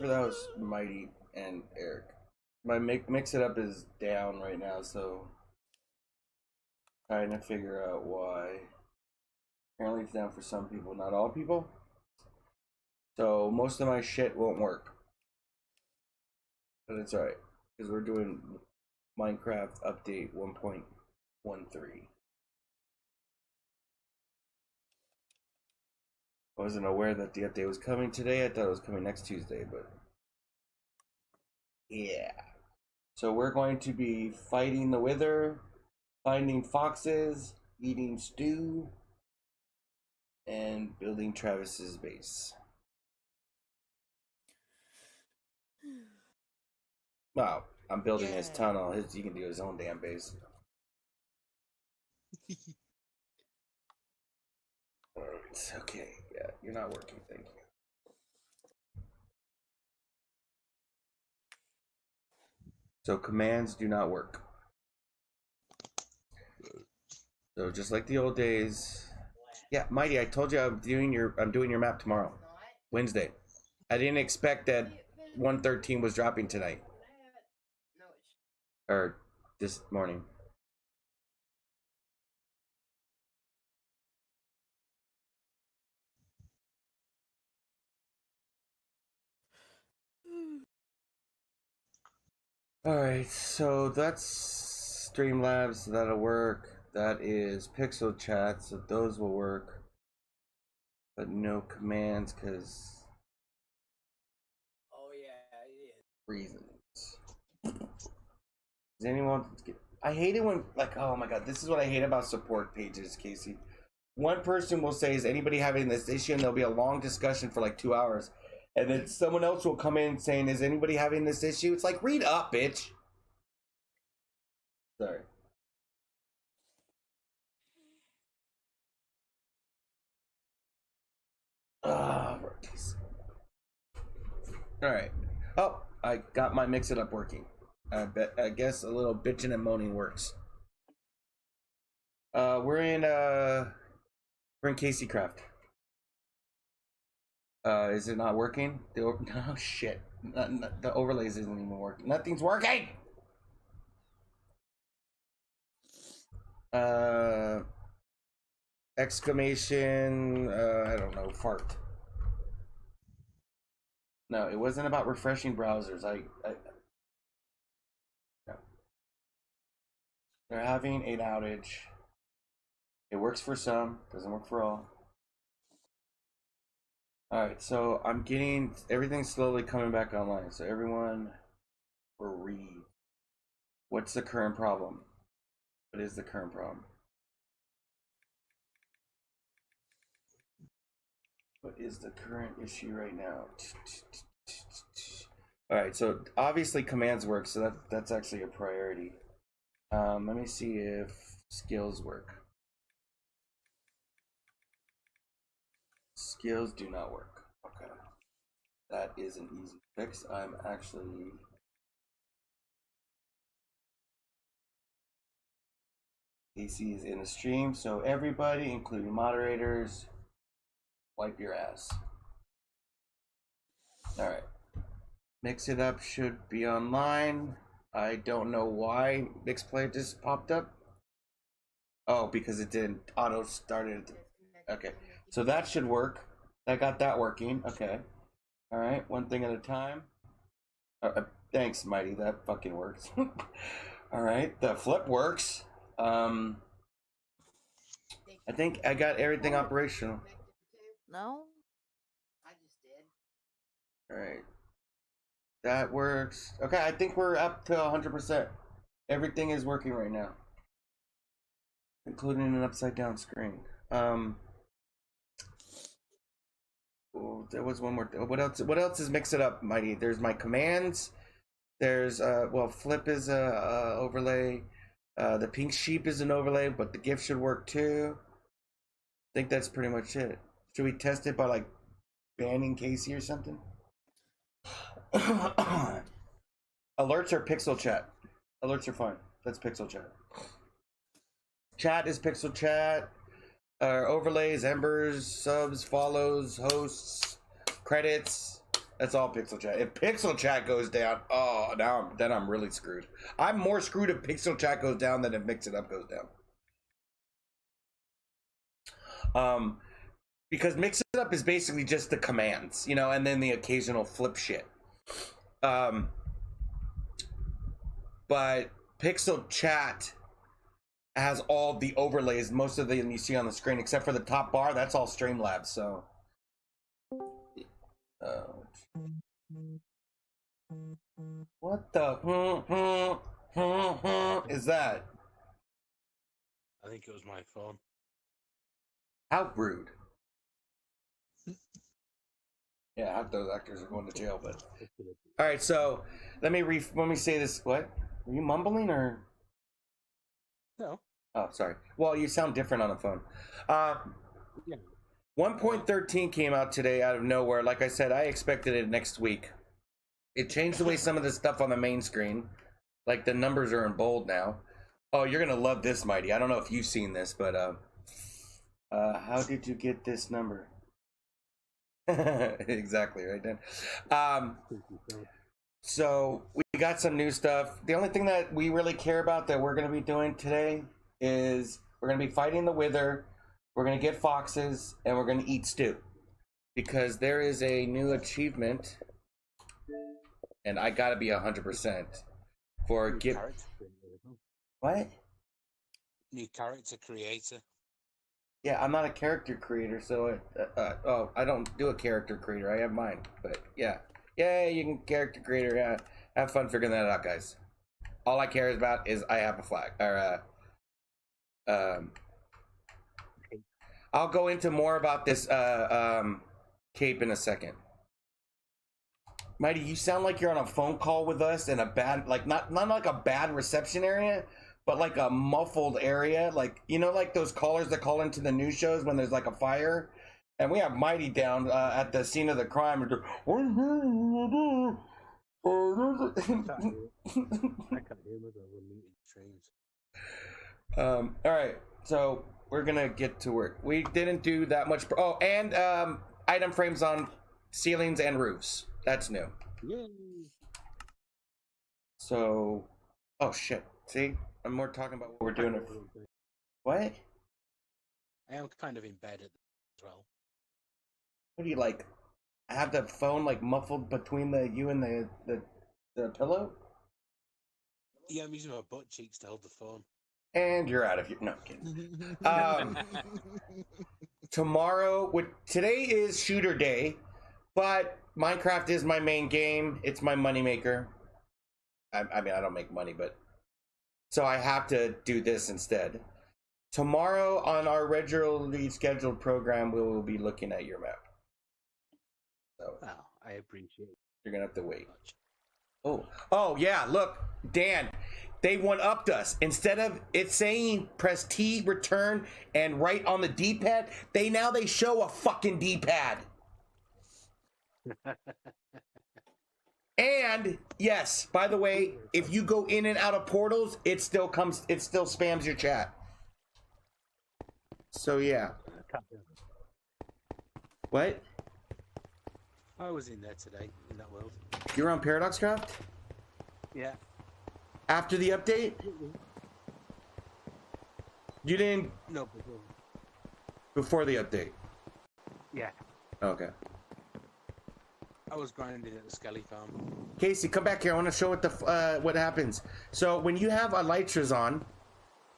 for that was Mighty and Eric. My mix mix it up is down right now, so trying to figure out why. Apparently it's down for some people, not all people. So most of my shit won't work. But it's alright. Because we're doing Minecraft update 1.13. I wasn't aware that the update was coming today. I thought it was coming next Tuesday, but yeah. So we're going to be fighting the wither, finding foxes, eating stew, and building Travis's base. Wow, I'm building his tunnel. His he can do his own damn base. Alright, okay. Yeah, you're not working. Thank you. So commands do not work. So just like the old days. Yeah, Mighty, I told you I'm doing your I'm doing your map tomorrow. Wednesday. I didn't expect that 113 was dropping tonight or this morning. All right, so that's Streamlabs. So that'll work. That is Pixel Chat, so those will work. But no commands because Oh yeah, it is. reasons. Does anyone? I hate it when like, oh my god, this is what I hate about support pages, Casey. One person will say, "Is anybody having this issue?" and there'll be a long discussion for like two hours, and then someone else will come in saying, "Is anybody having this issue?" It's like, read up, bitch. Sorry. Ah, Ortiz. All right. Oh, I got my mix it up working. I bet. I guess a little bitching and moaning works. Uh, we're in uh, we're in Casey Craft. Uh, is it not working? The o- no shit. Not- not- the overlays isn't even working. Nothing's working. Uh, exclamation. Uh, I don't know. Fart. No, it wasn't about refreshing browsers. I, I no. They're having an outage. It works for some, doesn't work for all. All right, so I'm getting everything slowly coming back online. So everyone, read. What's the current problem? What is the current problem? What is the current issue right now? All right, so obviously commands work, so that that's actually a priority. Um, let me see if skills work. Skills do not work. Okay, that is an easy fix. I'm actually AC is in the stream, so everybody, including moderators, wipe your ass. All right. Mix it up should be online. I don't know why Mixplay just popped up. Oh, because it didn't auto started. Okay, so that should work. I got that working. Okay. All right, one thing at a time. Uh, uh, thanks, Mighty. That fucking works. All right, the flip works. Um, I think I got everything operational. No? I just did. All right. That works. Okay, I think we're up to 100%. Everything is working right now, including an upside down screen. Um, oh, there was one more. What else? What else is mix it up, Mighty? There's my commands. There's uh, well, flip is a, a overlay. Uh, the pink sheep is an overlay, but the gift should work too. I think that's pretty much it. Should we test it by like banning Casey or something? Alerts are pixel chat. Alerts are fine. That's pixel chat. Chat is pixel chat. Uh, overlays, embers, subs, follows, hosts, credits, That's all Pixel Chat. If Pixel Chat goes down, oh, now I'm, then I'm really screwed. I'm more screwed if Pixel Chat goes down than if Mix It Up goes down. Um, because Mix It Up is basically just the commands, you know, and then the occasional flip shit. Um, but Pixel Chat has all the overlays, most of them you see on the screen, except for the top bar. That's all Streamlabs. So, uh, what the is that? I think it was my phone. How rude. Yeah, half those actors are going to jail, but all right. So let me re- let me say this. What were you mumbling or? No. Oh, sorry. Well, you sound different on the phone. Uh, Yeah. 1.13 came out today out of nowhere. Like I said, I expected it next week. It changed the way some of the stuff on the main screen, like the numbers are in bold now. Oh, you're gonna love this, Mighty. I don't know if you've seen this, but uh, uh, how did you get this number? exactly right then. Um, so we got some new stuff. The only thing that we really care about that we're going to be doing today is we're going to be fighting the wither. We're going to get foxes and we're going to eat stew because there is a new achievement, and I got to be hundred percent for New get what? New character creator. Yeah, I'm not a character creator, so it, uh, uh, oh, I don't do a character creator. I have mine, but yeah, yeah, you can character creator. Yeah, have fun figuring that out, guys. All I care about is I have a flag or uh, um. I'll go into more about this uh, um, cape in a second. Mighty, you sound like you're on a phone call with us in a bad, like not not like a bad reception area, but like a muffled area, like you know, like those callers that call into the news shows when there's like a fire, and we have Mighty down uh, at the scene of the crime. um, all right, so we're gonna get to work. We didn't do that much. Pro- oh, and um, item frames on ceilings and roofs. That's new. Yay! So, oh shit. See, I'm more talking about what we're doing. It. What? I am kind of in bed as well. What do you like? Have the phone like muffled between the you and the the, the pillow? Yeah, I'm using my butt cheeks to hold the phone. And you're out of here. No, I'm kidding. Um, tomorrow, with today is shooter day, but Minecraft is my main game. It's my moneymaker. I, I mean, I don't make money, but so I have to do this instead. Tomorrow on our regularly scheduled program, we will be looking at your map. So Wow, I appreciate it you're gonna have to wait. Oh, oh yeah. Look, Dan, they one upped us. Instead of it saying press T, return, and right on the D-pad, they now they show a fucking D-pad. And yes, by the way, if you go in and out of portals, it still comes. It still spams your chat. So yeah. What? I was in there today in that world. You're on Paradoxcraft Yeah. after the update. You didn't No, but uh, before the update. yeah, Okay. I was grinding at the Skelly farm. Casey, come back here. I want to show what the uh, what happens. So when you have elytras on,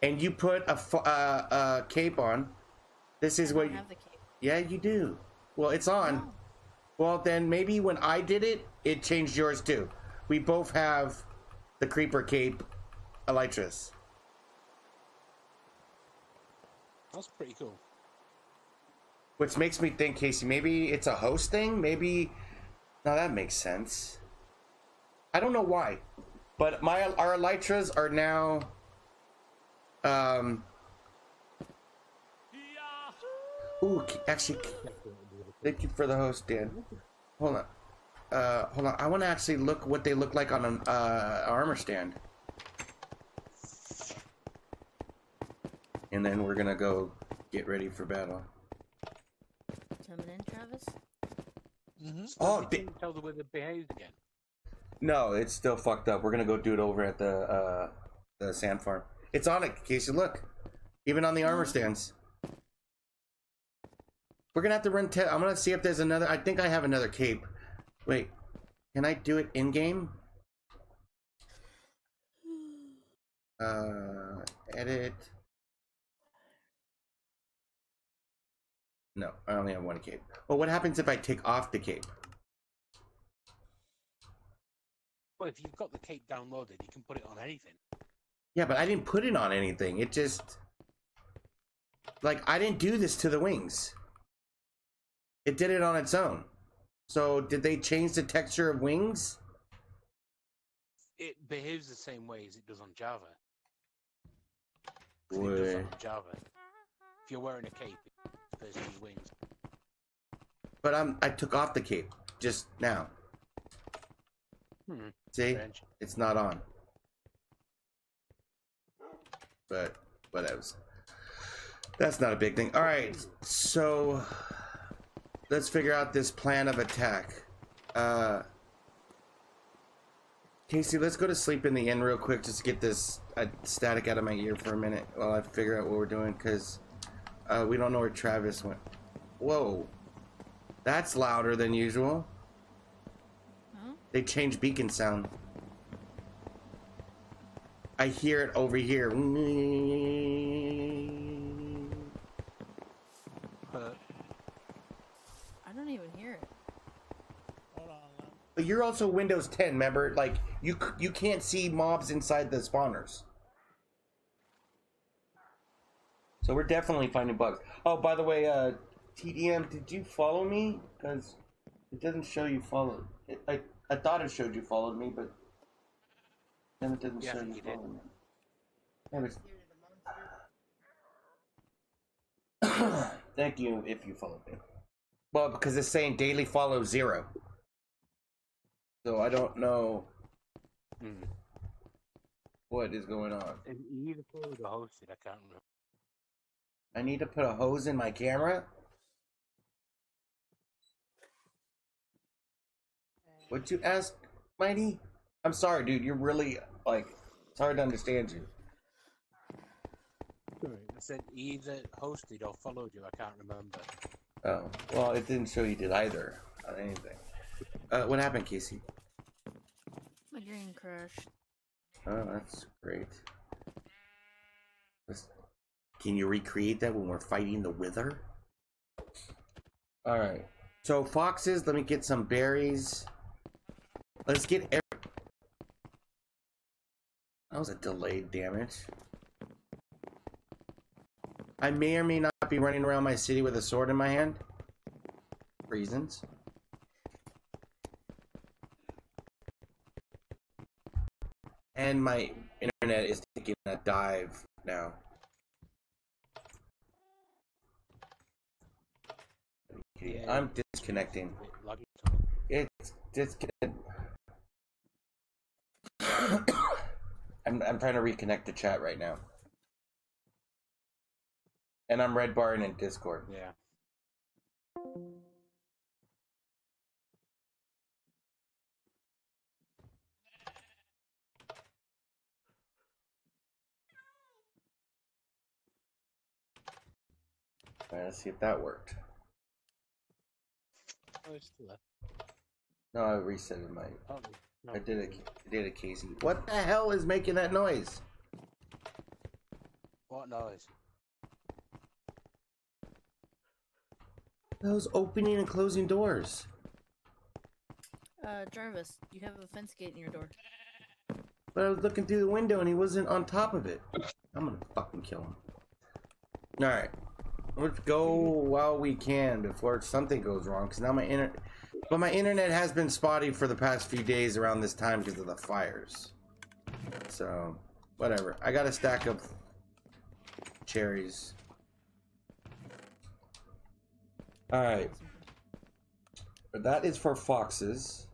and you put a uh, uh, cape on, this is I what. don't You, have the cape. yeah, you do. Well, it's on. No. Well, then maybe when I did it, it changed yours too. We both have the creeper cape elytras. That's pretty cool. Which makes me think, Casey, maybe it's a host thing. Maybe now that makes sense. I don't know why, but my our elytras are now. Um. Ooh, actually, thank you for the host, Dan. Hold on, uh, hold on. I want to actually look what they look like on an uh, armor stand, and then we're gonna go get ready for battle. Coming in, Travis? Mm-hmm. Oh, Did di- you tell them where they behaved again? No, it's still fucked up. We're gonna go do it over at the uh the sand farm. It's on it, Casey. Look, even on the armor stands. We're gonna have to run. Te- I'm gonna see if there's another. I think I have another cape. Wait, can I do it in game? Uh, edit. No, I only have one cape. Well, what happens if I take off the cape? Well, if you've got the cape downloaded, you can put it on anything. Yeah, but I didn't put it on anything. It just like I didn't do this to the wings. It did it on its own. So did they change the texture of wings? It behaves the same way as it does on Java. It does on Java. If you're wearing a cape, it's basically wings. But I'm I took off the cape just now. Hmm. See? It's not on. But whatever. That's not a big thing. All right, so let's figure out this plan of attack. Uh, Casey, let's go to sleep in the inn real quick just to get this uh, static out of my ear for a minute while I figure out what we're doing because uh, we don't know where Travis went. Whoa, that's louder than usual. Huh? They changed beacon sound. I hear it over here. Uh, I don't even hear it. Hold on. But you're also Windows 10, remember? Like you you can't see mobs inside the spawners. So we're definitely finding bugs. Oh, by the way, uh, TDM, did you follow me? Because it doesn't show you followed. It, I I thought it showed you followed me, but then it doesn't Yeah, show think you you did. followed me. Yeah, but- Here to the monster. Thank you if you followed me. Well, because it's saying daily follow zero. So I don't know hmm. what is going on. If you either followed or hosted, I can't remember. I need to put a hose in my camera? What'd you ask, Mighty? I'm sorry, dude. You're really, like, it's hard to understand you. I said either hosted or followed you, I can't remember. Oh, well, it didn't show you did either on anything. Uh, what happened, Casey? My dream crashed. Oh, that's great. Let's- Can you recreate that when we're fighting the Wither? Alright. So, foxes, let me get some berries. Let's get. Every... That was a delayed damage. I may or may not be running around my city with a sword in my hand. Reasons. And my internet is taking a dive now. Yeah. I'm disconnecting. It's disconnect. I'm I'm trying to reconnect the chat right now. And I'm red barring in Discord. Yeah. Alright, let's see if that worked. Oh, it's still there. No, I reset my. Oh, no. I did it. I did it, Casey. What the hell is making that noise? What noise? Those opening and closing doors. Uh, Jarvis, you have a fence gate in your door. But I was looking through the window and he wasn't on top of it. I'm gonna fucking kill him. Alright. Let's go while we can before something goes wrong. Because now my internet. But my internet has been spotty for the past few days around this time because of the fires. So, whatever. I got a stack of cherries. Alright. That is for foxes.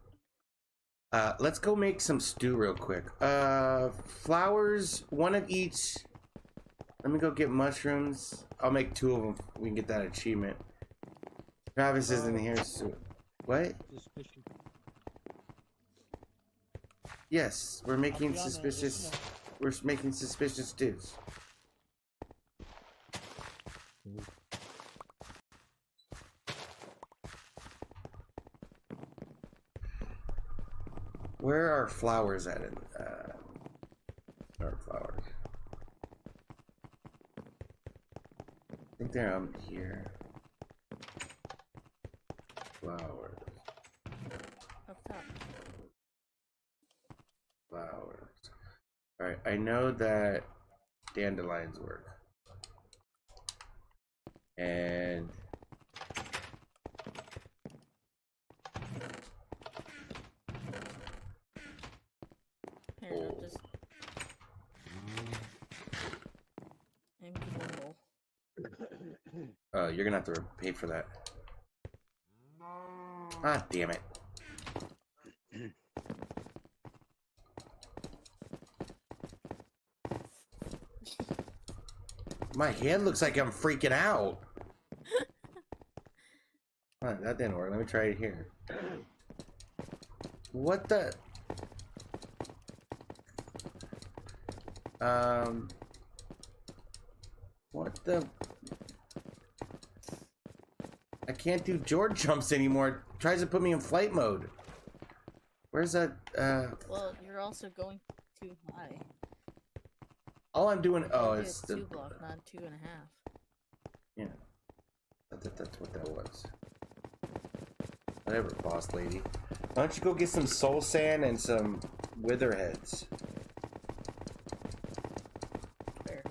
Uh, let's go make some stew real quick. Uh, flowers, one of each. Let me go get mushrooms. I'll make two of them. We can get that achievement. Travis isn't here, so What? Yes, we're making suspicious. We're making suspicious stews. Where are flowers at? In, uh, our flowers. I think they're um here. Flowers, Up top. flowers. All right, I know that dandelions work, and Here, Oh. I'll just. Aim for the bowl. uh, you're gonna have to pay for that. Ah, damn it. My head looks like I'm freaking out. Huh, that didn't work. Let me try it here. What the? Um. What the? I can't do George jumps anymore. It tries to put me in flight mode. Where's that? Uh, Well, you're also going too high. all I'm doing. Oh, it's it's the. two block, not two and a half. Yeah. I thought that's what that was. Whatever, boss lady. Why don't you go get some soul sand and some wither heads? Where?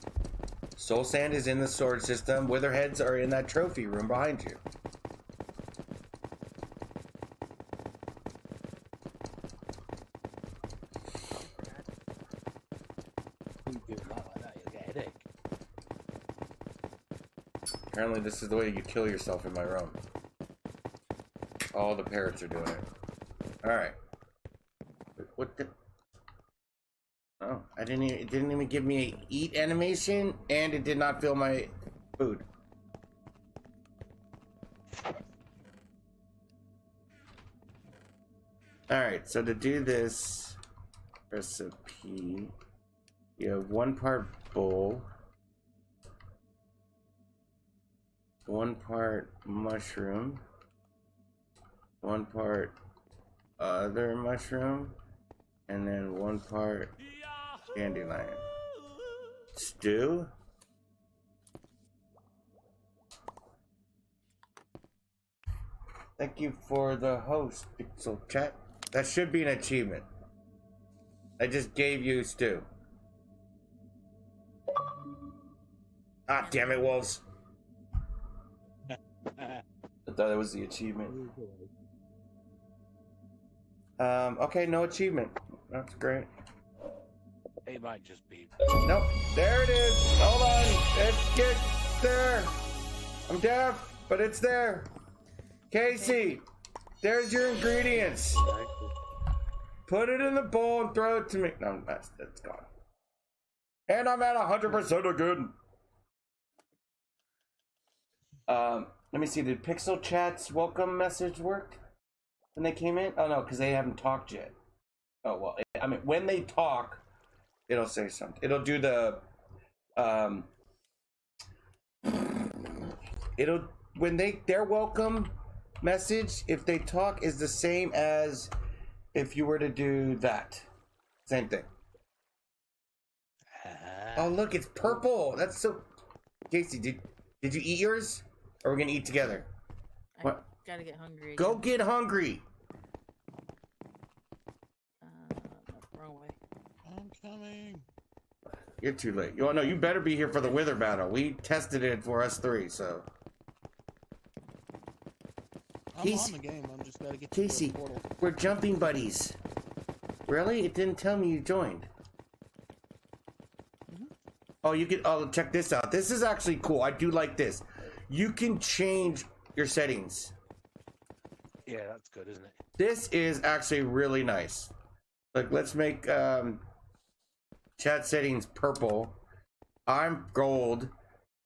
Soul sand is in the sword system. Wither heads are in that trophy room behind. You do that like that, you'll get a headache. Apparently, this is the way you kill yourself in my room. All the parrots are doing it. Alright. What the? Oh, I didn't even, it didn't even give me a eat animation, and it did not fill my food. Alright, so to do this recipe, you have one part bowl. One part mushroom, one part other mushroom, and then one part dandelion. Stew? Thank you for the host, Pixel Chat. That should be an achievement. I just gave you stew. Ah, damn it, wolves. I thought that was the achievement. Um, okay, no achievement. That's great. It might just be. Nope, there it is. Hold on, it's get there. I'm deaf, but it's there. Casey, there's your ingredients. Put it in the bowl and throw it to me. No, that's that's gone. And I'm at 100% again. Um, let me see. Did Pixel Chat's welcome message work when they came in? Oh no, because they haven't talked yet. Oh well, I mean, when they talk, it'll say something. It'll do the, um, it'll when they their welcome message if they talk is the same as if you were to do that. Same thing. Oh look, it's purple. That's so. Casey, did did you eat yours? Or we're gonna eat together? I What? gotta get hungry. Go again. get hungry. Uh, wrong way. I'm coming. You're too late. You no, you better be here for the wither battle. We tested it for us three, so. I'm Casey- on the game. I'm just gotta get to the Casey, portal. we're jumping buddies. Really? It didn't tell me you joined. Oh, you can. Oh, check this out. This is actually cool. I do like this. You can change your settings. Yeah, that's good, isn't it? This is actually really nice. Like, let's make um, chat settings purple. I'm gold,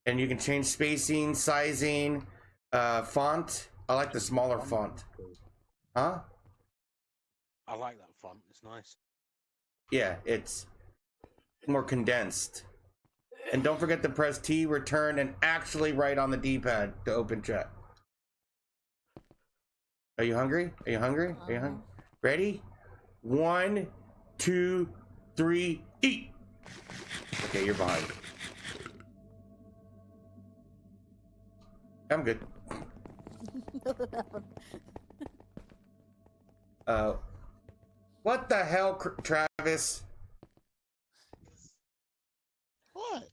and you can change spacing, sizing, uh, font. I like the smaller font. Huh? I like that font. It's nice. Yeah, it's more condensed. And don't forget to press T, return, and actually write on the D-pad to open chat. Are you hungry? Are you hungry? Are you hungry? Ready? One, two, three, eat. Okay, you're behind. I'm good. Nothing. Uh, what the hell, Travis? What?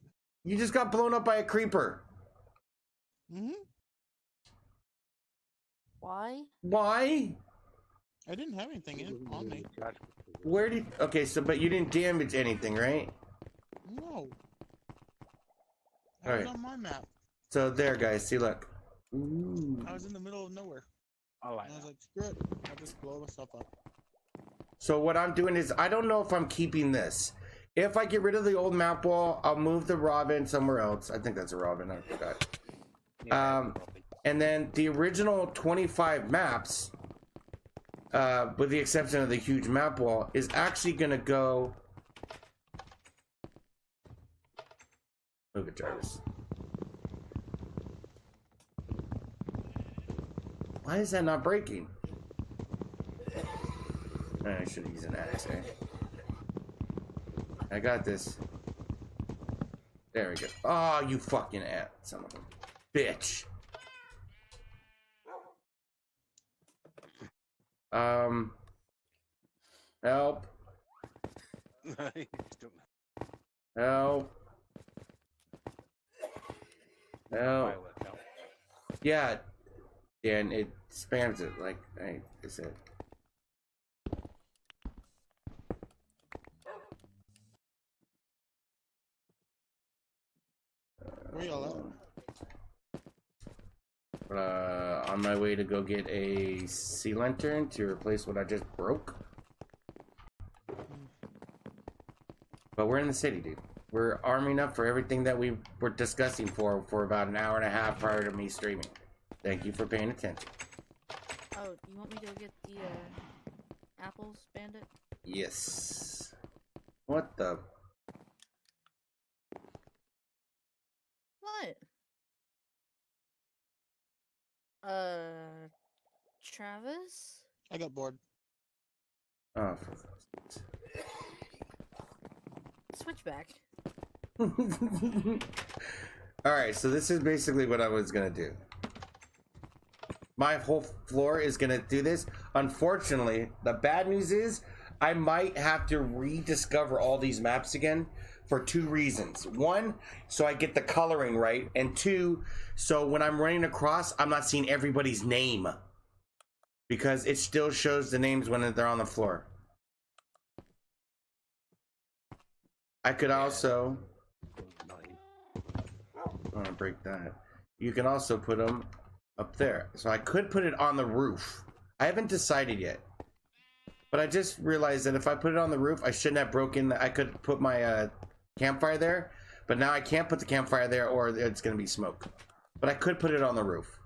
You just got blown up by a creeper. hmm Why? Why? I didn't have anything in on me. Where did? Okay, so but you didn't damage anything, right? No. I Alright. on my map. So there, guys. See, look. Ooh. I was in the middle of nowhere. I like And I was like, screw it. I'll just blow myself up. So what I'm doing is I don't know if I'm keeping this. If I get rid of the old map wall, I'll move the Robin somewhere else. I think that's a Robin. I forgot. Yeah, Um. And then the original 25 maps, uh, with the exception of the huge map wall, is actually gonna go. Move it, Jarvis. Why is that not breaking? I should use an axe, eh? I got this. There we go. Oh, you fucking ass, son of a bitch. Um. Help. Help. Help. Yeah. And it spams it like I said. Where y'all at? Uh, on my way to go get a sea lantern to replace what I just broke. But we're in the city, dude. We're arming up for everything that we were discussing for for about an hour and a half prior to me streaming. Thank you for paying attention. Oh, do you want me to go get the uh, apples, Bandit? Yes. What the? What? Uh, Travis? I got bored. Oh, for fuck's Switchback. All right, so this is basically what I was gonna do. My whole floor is gonna do this. Unfortunately, the bad news is I might have to rediscover all these maps again for two reasons. One, so I get the coloring right, and two, so when I'm running across, I'm not seeing everybody's name because it still shows the names when they're on the floor. I could also. I want to break that. You can also put them up there. So I could put it on the roof. I haven't decided yet. But I just realized that if I put it on the roof, I shouldn't have broken. I could put my uh, campfire there, but now I can't put the campfire there, or it's gonna be smoke. But I could put it on the roof.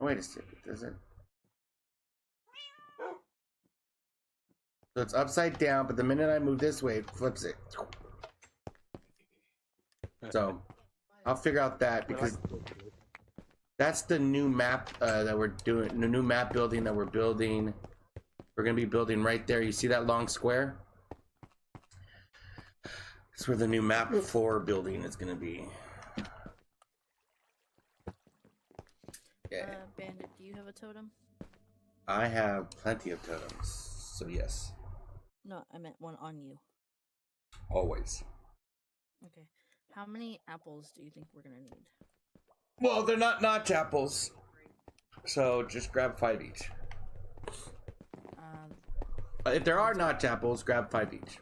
Wait a second, does it? So it's upside down, but the minute I move this way, it flips it. So I'll figure out that because that's the new map uh, that we're doing. The new map building that we're building. We're gonna be building right there. You see that long square? That's where the new map floor building is gonna be. Yeah, Uh, Bandit, do you have a totem? I have plenty of totems, so yes, No, I meant one on you. always. Okay. How many apples do you think we're gonna need? Well, they're not notch apples, so just grab five each. Um, If there are notch apples, grab five each.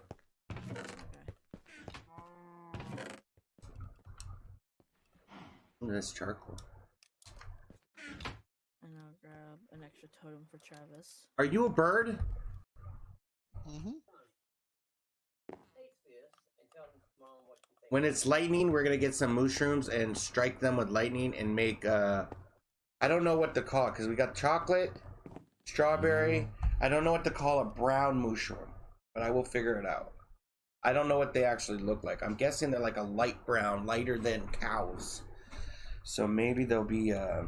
Look at this charcoal. And I'll grab an extra totem for Travis. Are you a bird? Mm-hmm. When it's lightning, we're gonna get some mushrooms and strike them with lightning and make uh I don't know what to call it because we got chocolate, strawberry. I don't know what to call a brown mushroom, but I will figure it out. I don't know what they actually look like. I'm guessing they're like a light brown, lighter than cows. So maybe there'll be uh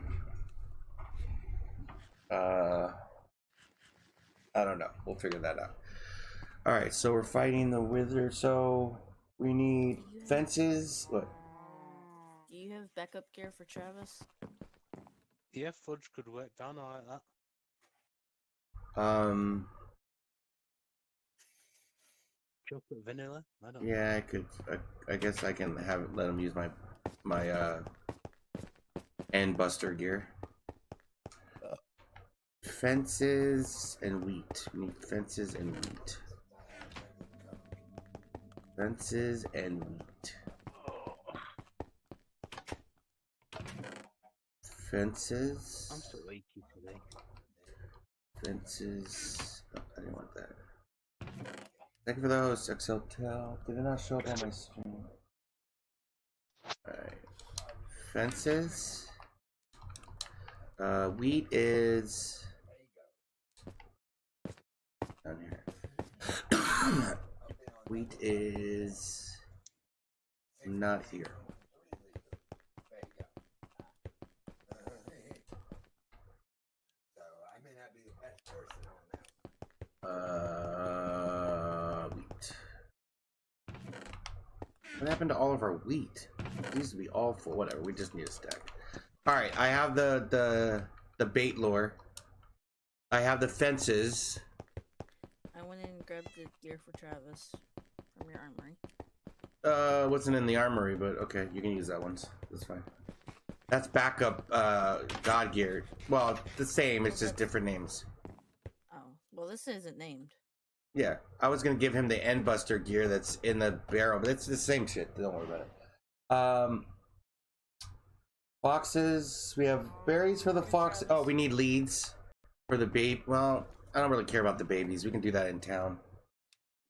uh I don't know. We'll figure that out. All right, so we're fighting the wither. So we need fences. What? Do you have backup gear for Travis? Yeah, fudge could work down. I like that. Um. Chocolate vanilla. I don't. know. Yeah, I could. I, I guess I can have let him use my my uh end buster gear. Fences and wheat. We need fences and wheat. Fences and wheat. Fences. I'm so achy today. Fences. Oh, I didn't want that. Thank you for those, XLTel. Did it not show up on my screen? Alright. Fences. Uh, wheat is. Down here. wheat is. Not here. Uh, wheat. What happened to all of our wheat? Used to be all full. Whatever. We just need a stack. All right. I have the the the bait lure. I have the fences. I went in and grabbed the gear for Travis from your armory. Uh, wasn't in the armory, but okay, you can use that one. That's fine. That's backup uh god gear. Well, the same. It's just different names. Oh, well, this isn't named. Yeah, I was gonna give him the end buster gear that's in the barrel, but it's the same shit. Don't worry about it. Um, foxes. We have berries for the fox. Oh, we need leads for the babe. Well, I don't really care about the babies. We can do that in town.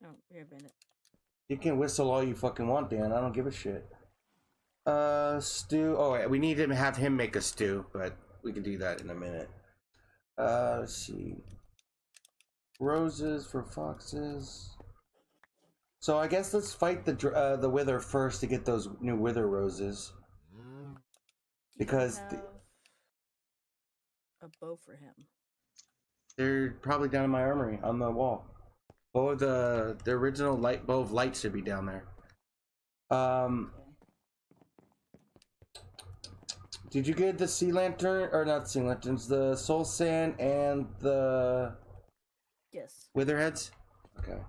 Oh, here, Bandit. You can whistle all you fucking want, Dan. I don't give a shit. Uh, stew. Oh, wait, we need to have him make a stew, but we can do that in a minute. Uh, let's see. Roses for foxes. So I guess let's fight the dr- uh, the wither first to get those new wither roses. Because the- a bow for him. They're probably down in my armory on the wall. Of the the original light bow of light should be down there. Um, did you get the sea lantern or not sea lanterns? The soul sand and the Yes. witherheads. Okay.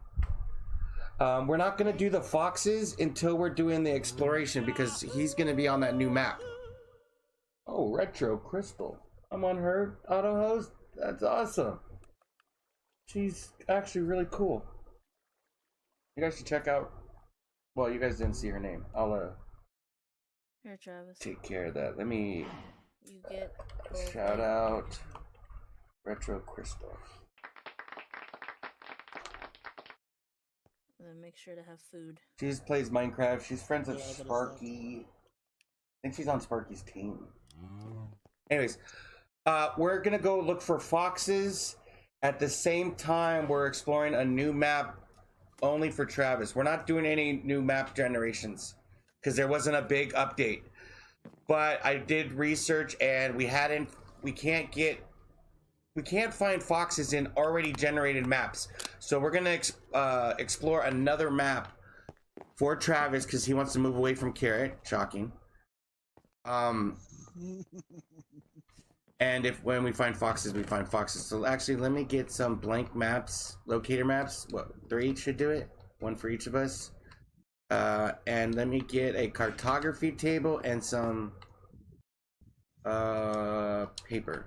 Um, we're not gonna do the foxes until we're doing the exploration because he's gonna be on that new map. Oh, retro crystal. I'm on her auto host. That's awesome. She's actually really cool. You guys should check out. Well, you guys didn't see her name. I'll uh, Here, Travis. take care of that. Let me You get both shout out retro crystal. And then make sure to have food. She just plays Minecraft. She's friends with Yeah, Sparky. I think she's on Sparky's team. Anyways, uh, we're gonna go look for foxes. At the same time, we're exploring a new map only for Travis. We're not doing any new map generations because there wasn't a big update. But I did research and we hadn't. We can't get. We can't find foxes in already generated maps. So we're gonna ex- uh, explore another map for Travis because he wants to move away from Carrot. Shocking. Um, and if when we find foxes, we find foxes. So actually, let me get some blank maps, locator maps. What three should do it? One for each of us. Uh, and let me get a cartography table and some uh paper.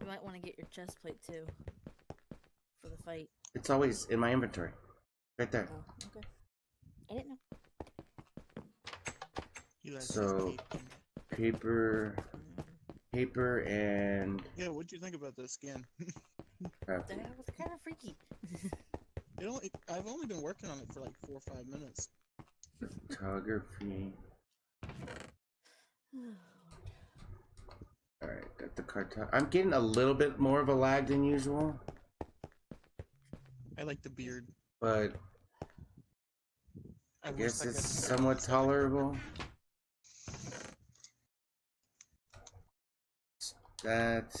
You might want to get your chest plate too. For the fight. It's always in my inventory, right there. Oh, okay. I didn't know. You guys So- just keep- Paper, paper, and Yeah, What do you think about this skin? crap. That was kind of freaky. It only, I've only been working on it for like four or five minutes. photography. All right, at the cartel. I'm getting a little bit more of a lag than usual, I like the beard. but I, I guess I it's somewhat tolerable. That.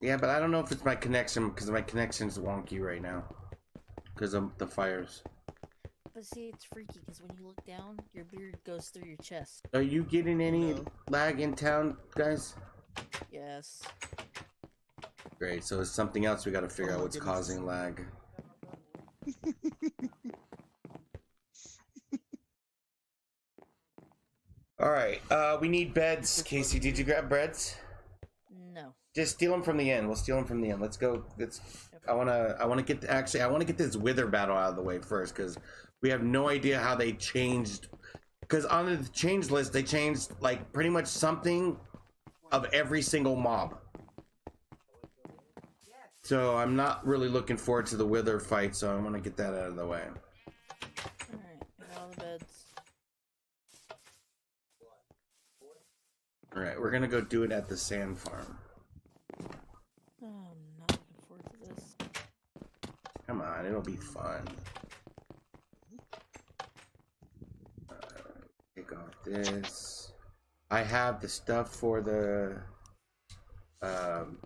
Yeah, but I don't know if it's my connection because my connection's wonky right now because of the fires. But see, it's freaky because when you look down, your beard goes through your chest. Are you getting any No. lag in town, guys? Yes. Great. So it's something else we got to figure Oh out what's goodness. causing lag. All right. Uh, we need beds. Casey, did you grab beds? No. Just steal them from the end. We'll steal them from the end. Let's go. Let's. I wanna. I wanna get. The, Actually, I wanna get this wither battle out of the way first because we have no idea how they changed. Because on the change list, they changed like pretty much something of every single mob. So I'm not really looking forward to the wither fight. So I want to get that out of the way. Alright, I got all the beds. All right, we're gonna go do it at the sand farm. Oh, I'm not looking forward to this. Come on, it'll be fun. Uh, take off this. I have the stuff for the. Um.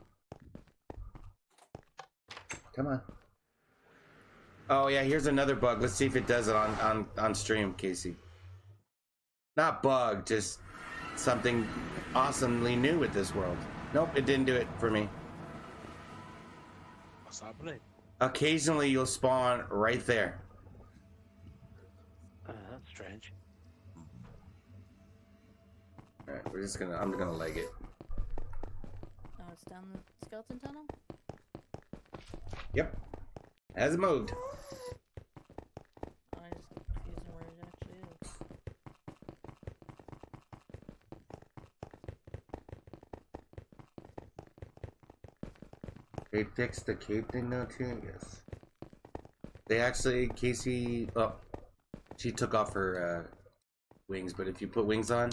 Come on. Oh yeah, here's another bug. Let's see if it does it on on on stream, Casey. Not bug, just something awesomely new with this world. Nope, it didn't do it for me. What's happening? Occasionally, you'll spawn right there. Uh, that's strange. All right, we're just gonna. I'm gonna leg it. Oh, it's down the skeleton tunnel? Yep. Has it moved. Oh, I just confused where it actually is. They fixed the cape thing now too. Yes. They actually Casey. Oh, she took off her uh, wings, but if you put wings on,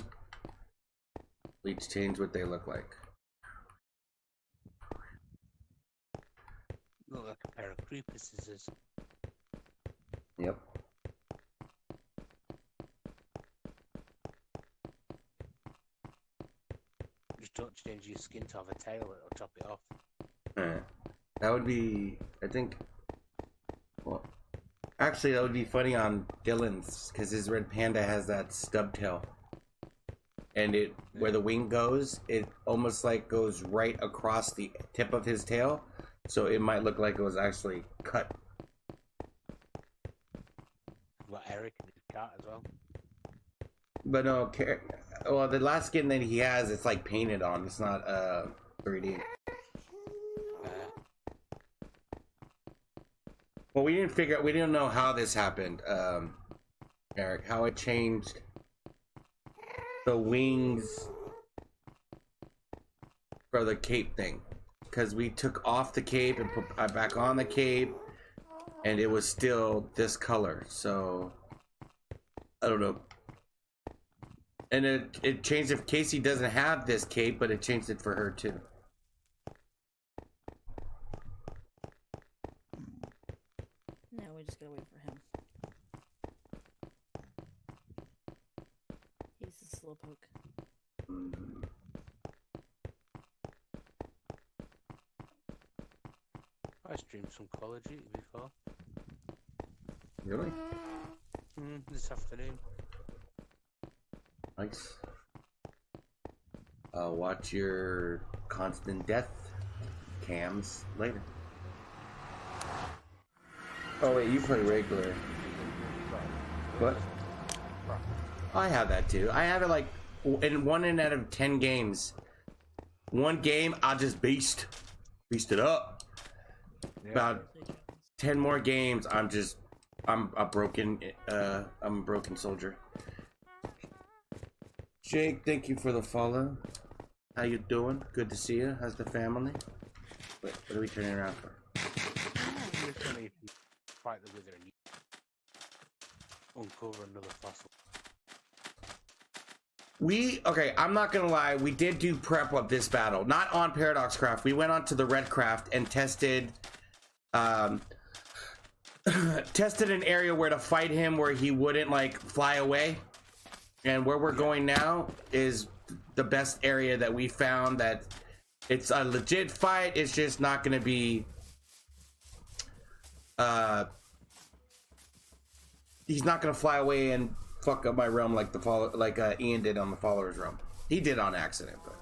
we change what they look like. Look like a pair of creeper scissors. Yep. Just don't change your skin to have a tail, it'll chop it off. Uh, that would be. I think. Well, actually, that would be funny on Dylan's because his red panda has that stub tail, and it where the wing goes, it almost like goes right across the tip of his tail, so it might look like it was actually cut. Like Eric and his cat as well. But no, well, the last skin that he has, it's like painted on. It's not uh 3D. Well, we didn't figure. Out, we didn't know how this happened, um, Eric. How it changed the wings for the cape thing, because we took off the cape and put uh, back on the cape, and it was still this color. So I don't know. And it it changed if Casey doesn't have this cape, but it changed it for her too. No, we just gotta wait for him. He's a slowpoke. I streamed some Call of Duty before. Really Mm, this afternoon. nice. Uh, watch your constant death cams later. Oh wait, you play regular. What? I have that too. I have it like in one in out of ten games. One game, I just beast, beast it up. About ten more games, I'm just, I'm a broken, uh, I'm a broken soldier. Jake, thank you for the follow. How you doing? Good to see you. How's the family? Wait, what are we turning around for? It's funny if you fight the wither and uncover another fossil. We okay. I'm not gonna lie. We did do prep of this battle, not on Paradox Craft. We went onto the Red Craft and tested, um, tested an area where to fight him where he wouldn't like fly away. And where we're going now is the best area that we found. That it's a legit fight. It's just not gonna be. Uh, he's not gonna fly away and fuck up my realm like the follow like uh, Ian did on the followers realm. He did on accident, but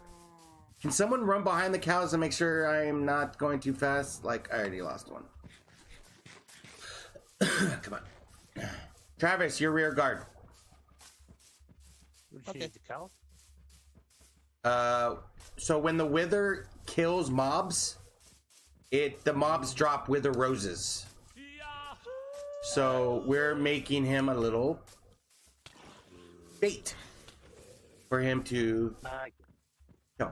can someone run behind the cows and make sure I am not going too fast? Like I already lost one. Come on, Travis, your rear guard. Okay. the cow? Uh, so when the wither kills mobs, it the mobs drop wither roses. So we're making him a little bait for him to go.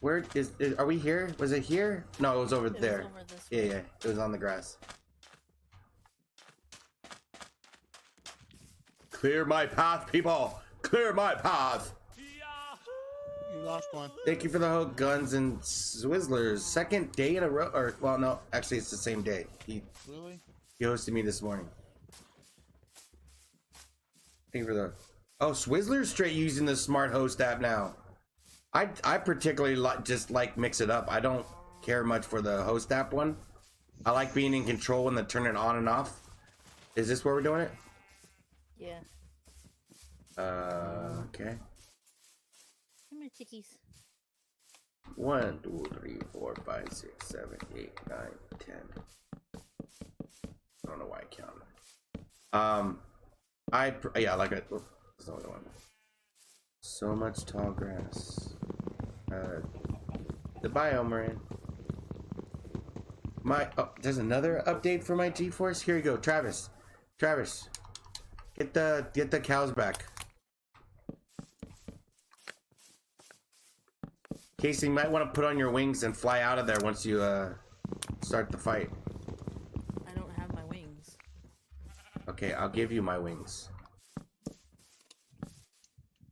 Where is, is are we here? Was it here? No, it was over It was there. over yeah, yeah, it was on the grass. Clear my path, people! Clear my path! You lost one. Thank you for the hook, guns and Swizzlers. Second day in a row, or well, no, actually, it's the same day. He Really? he hosted me this morning. Thank you for the. Oh, Swizzler's straight using the smart host app now. I I particularly li- just like mix it up. I don't care much for the host app one. I like being in control and then turn it on and off. Is this where we're doing it? Yeah. Uh, okay. Come here, chickies. One, two, three, four, five, six, seven, eight, nine, ten. I don't know why I counted. Um, I yeah, like I. Oh, that's not what I want. So much tall grass. Uh, the biome we're in. My oh, there's another update for my GeForce. Here you go, Travis. Travis, get the get the cows back. Casey, you might want to put on your wings and fly out of there once you uh start the fight. I don't have my wings. Okay, I'll give you my wings.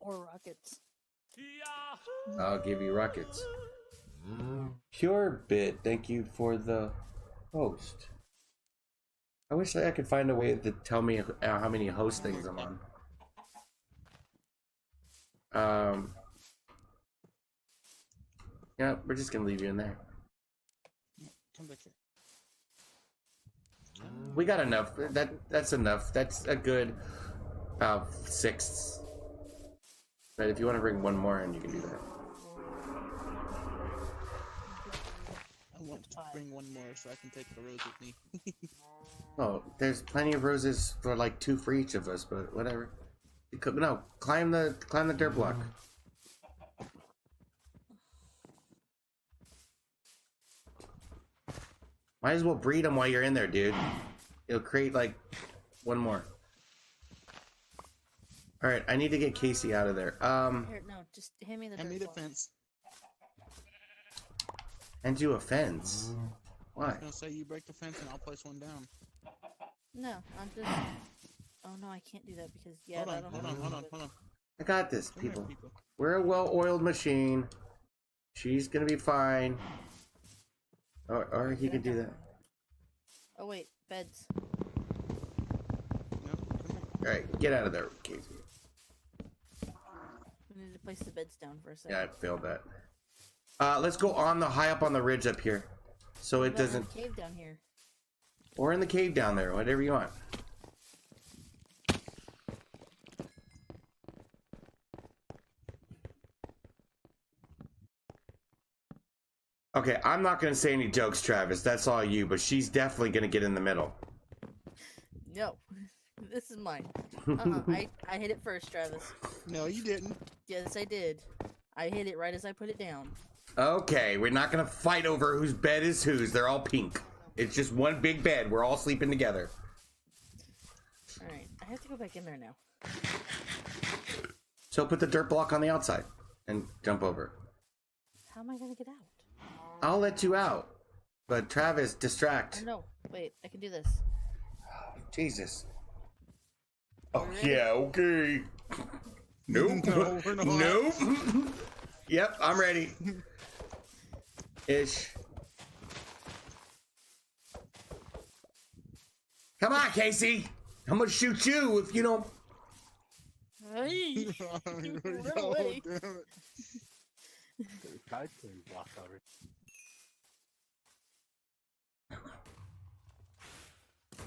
Or rockets. I'll give you rockets. Pure bit, thank you for the host. I wish I could find a way to tell me how many host things I'm on. Um. Yeah, we're just gonna leave you in there. Come back here. We got enough. That that's enough. That's a good about six. But if you want to bring one more in, you can do that. I want to bring one more so I can take the rose with me. Oh, there's plenty of roses for like two for each of us, but whatever. Could- No, climb the climb the dirt block. Might as well breed them while you're in there, dude. It'll create like one more. All right, I need to get Casey out of there. Um, Here, no, just hand me the Hand dirt me the block. fence. and do a fence. Why? I was gonna say you break the fence and I'll place one down. No, I'm just. Oh no, I can't do that because yeah, hold I on, don't hold have on, hold on, wood. hold on. I got this, Come here, people. people. We're a well-oiled machine. She's gonna be fine. Or, or he can do that. Oh wait, beds. No, come here. All right, get out of there, Casey. We need to place the beds down for a second. Yeah, I failed that. Uh, let's go on the high up on the ridge up here, so What it about in doesn't. the cave down here. Or in the cave down there, whatever you want. Okay, I'm not gonna say any jokes, Travis. That's all you. But she's definitely gonna get in the middle. No, this is mine. Uh-uh. I I hit it first, Travis. No, you didn't. Yes, I did. I hit it right as I put it down. Okay, we're not gonna fight over whose bed is whose. They're all pink. It's just one big bed. We're all sleeping together. All right, I have to go back in there now. So put the dirt block on the outside and jump over. How am I gonna get out? I'll let you out. But Travis, Oh, distract. no, wait, I can do this. Jesus. Oh You yeah, okay. Nope. No, we're not. Nope. yep, I'm ready. Ish. Come on, Casey. I'm gonna shoot you if you don't. Hey, Run Run oh, away. Damn it. Tried to block already.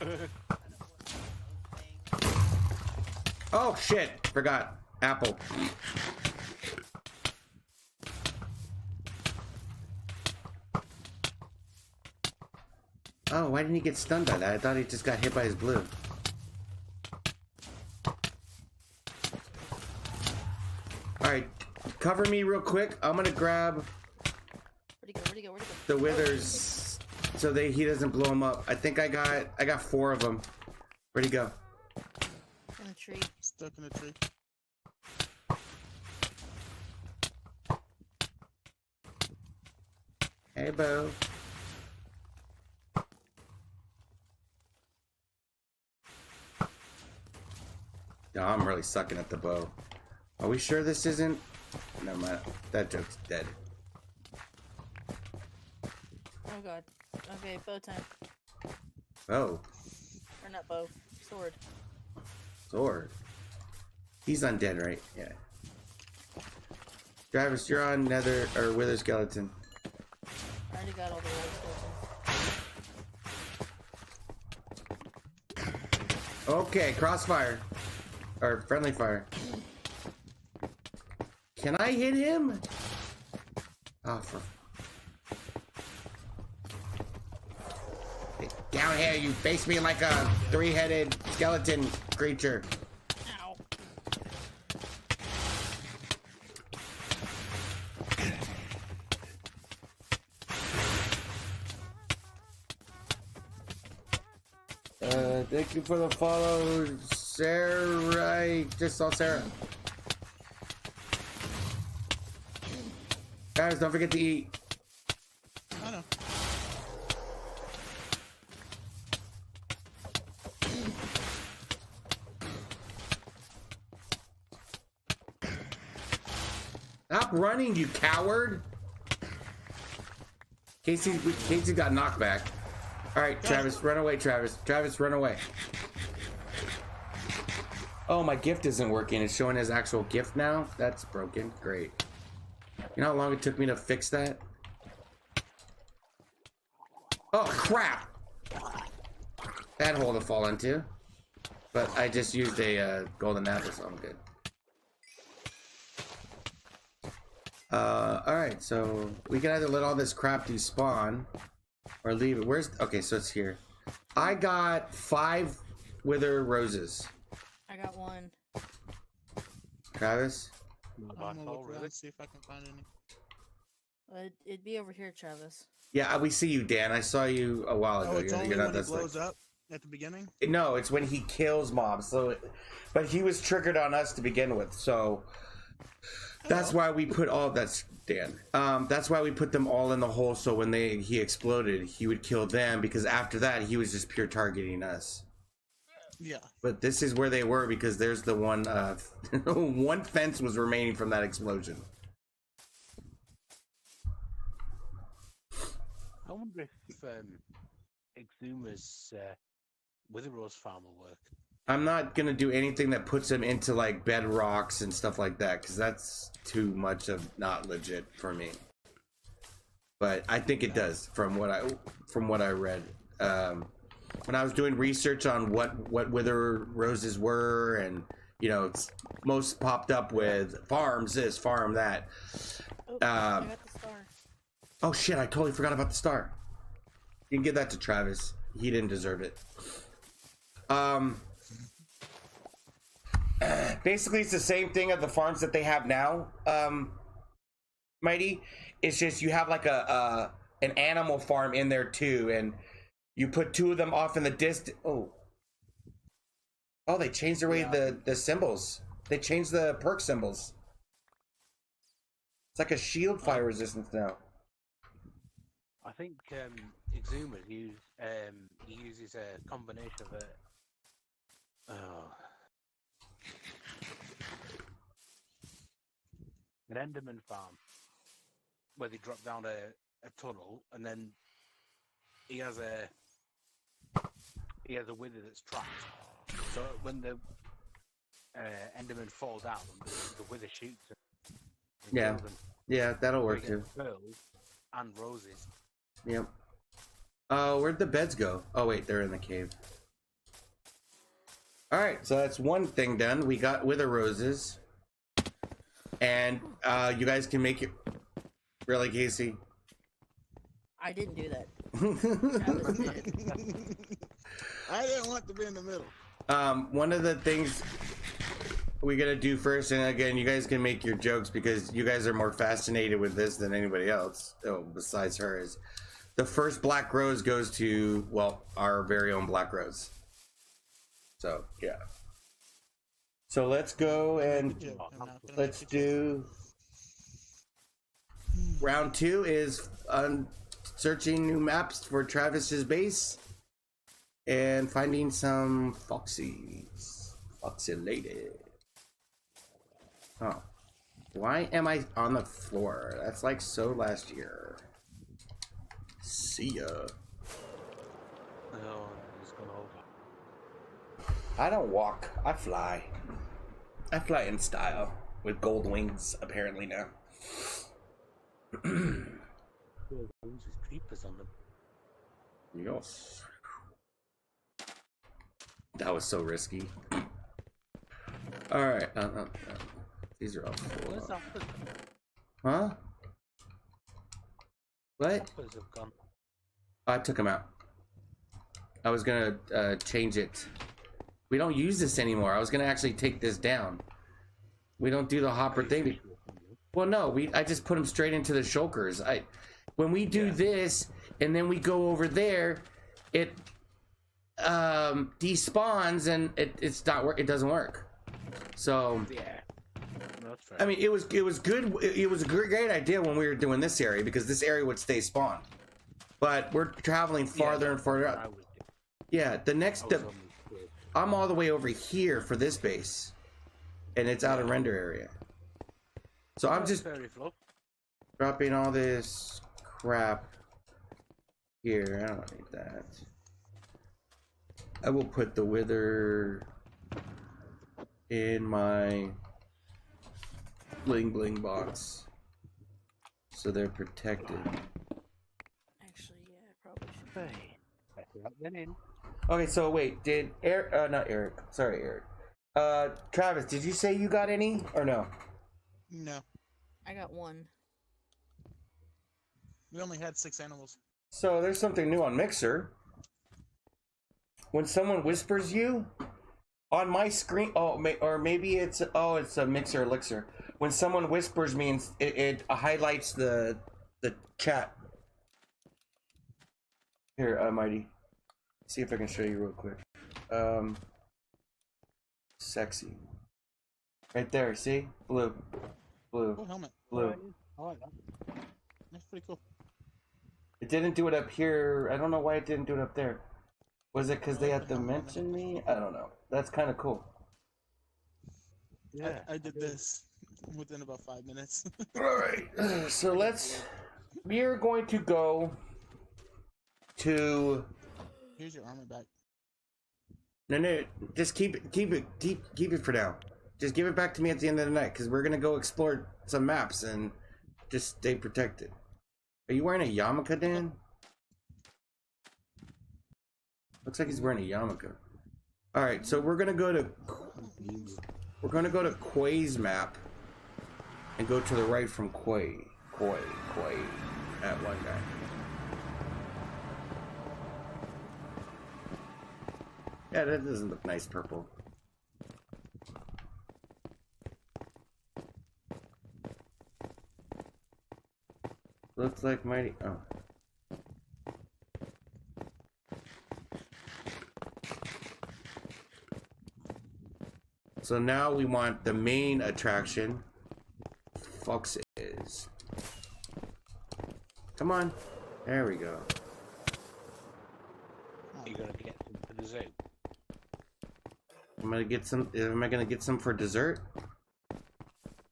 Oh shit! Forgot. Apple. Oh, why didn't he get stunned by that? I thought he just got hit by his blue. Alright, cover me real quick. I'm gonna grab where'd he go? Where'd he go? Where'd he go? the withers so that he doesn't blow them up. I think I got I got four of them. Where'd he go? In the tree. Stuck in a tree. Hey, Bo. No, I'm really sucking at the bow. Are we sure this isn't? Never mind. That joke's dead. Oh god. Okay, bow time. Oh, Or not bow. Sword. sword. He's undead, right? Yeah. Travis, you're on Nether or Wither Skeleton. I already got all the red skeletons. Okay, crossfire. Or friendly fire. Can I hit him? Oh, for... Down here, you face me like a three-headed skeleton creature. Uh, thank you for the follow, Sarah. Just saw Sarah. Guys, don't forget to eat. Running, you coward! Casey, Casey got knocked back. All right, Travis, run away, Travis. Travis, run away. Oh, my gift isn't working. It's showing his actual gift now. That's broken. Great. You know how long it took me to fix that? Oh crap! That hole to fall into. But I just used a uh, golden apple, so I'm good. Uh, alright, so we can either let all this crap despawn or leave it. Where's okay, so it's here. I got five wither roses. I got one. Travis? No, I'm gonna look really. around see if I can find any. Uh, it'd be over here, Travis. Yeah, we see you, Dan. I saw you a while ago. Oh, it's You're, only you're when not he that slick. blows up at the beginning. No, it's when he kills mobs. So, but he was triggered on us to begin with. So that's why we put all that's Dan. Um, that's why we put them all in the hole. So when they he exploded, he would kill them because after that he was just pure targeting us. Yeah. But this is where they were because there's the one uh, one fence was remaining from that explosion. I wonder if um, Exhumer's uh, Wither Rose farm will work. I'm not gonna do anything that puts him into like bedrocks and stuff like that because that's too much of not legit for me. But I think it does from what I from what I read. Um, when I was doing research on what what wither roses were, and you know, it's most popped up with farms this, farm that. Oh, Um, got the star. Oh shit! I totally forgot about the star. You can give that to Travis. He didn't deserve it. Um. Basically, it's the same thing of the farms that they have now. Um, Mighty, it's just you have like a, an animal farm in there too, and you put two of them off in the distance. Oh, oh, they changed the way Yeah. the the symbols. They changed the perk symbols. It's like a shield fire resistance now. I think um, Exhumer use, um, he uses a combination of a. Oh. An Enderman farm where they drop down a, a tunnel and then he has a he has a wither that's trapped. So when the uh, Endermen fall down, the, the wither shoots. Yeah. Yeah, that'll work too. pearls and roses. Yep. Oh, where'd the beds go? Oh wait, they're in the cave. All right, so that's one thing done. We got wither roses, and uh, you guys can make it. Really, Casey? I didn't do that. I didn't want to be in the middle. um, one of the things we gotta do first, and again, you guys can make your jokes because you guys are more fascinated with this than anybody else. Oh, besides her, is the first black rose goes to well, our very own black rose. So yeah. So let's go and Good job. I'm not gonna let's do. Round two is um, searching new maps for Travis's base and finding some foxies. Foxy lady. Oh. Why am I on the floor? That's like so last year. See ya. Oh, he's gone over. I don't walk, I fly. I fly in style. With gold wings, apparently now. There's creepers on them. Yes. That was so risky. Alright, uh, uh, uh, these are all full. Where's up. hoppers? Huh? What? I took them out. I was gonna uh, change it. We don't use this anymore. I was gonna actually take this down. We don't do the hopper thing. Well, no, we. I just put them straight into the shulkers. I, when we do Yeah. this and then we go over there, it um despawns and it, it's not work. It doesn't work. So Yeah. I mean, it was it was good. It, it was a great, great idea when we were doing this area because this area would stay spawned. But we're traveling Yeah, farther and farther out. Yeah, the next the, on the squid. I'm all the way over here for this base, and it's out of render area. So I'm just dropping all this crap here. I don't need that. I will put the wither in my bling bling box so they're protected. Actually, yeah, I probably should. Hey, better out than in. Okay, so wait, did Eric? Uh, not Eric. Sorry, Eric. Uh, Travis, did you say you got any or no? No, I got one. we only had six animals. So there's something new on Mixer. When someone whispers you on my screen, oh, may, or maybe it's oh, it's a Mixer Elixir. When someone whispers me, and it, it highlights the the chat. Here, uh, Mighty. See if I can show you real quick. Um, sexy. Right there. See, blue, blue, Oh, helmet. blue. I like that. That's pretty cool. It didn't do it up here. I don't know why it didn't do it up there. Was it because they had to mention me? I don't know. That's kind of cool. Yeah. I, I did this within about five minutes. All right. So let's. We are going to go to. Here's your armor back. No, no. Just keep it. Keep it. Keep keep it for now. Just give it back to me at the end of the night because we're gonna go explore some maps and just stay protected. Are you wearing a yarmulke, Dan? Looks like he's wearing a yarmulke. All right, so we're gonna go to we're gonna go to Quay's map and go to the right from Quay. Quay, Quay, that one guy. Yeah, that doesn't look nice purple. Looks like mighty. Oh. So now we want the main attraction. Foxes. Come on. There we go. You're gonna get for the zoo. I'm gonna get some. Am I gonna get some for dessert?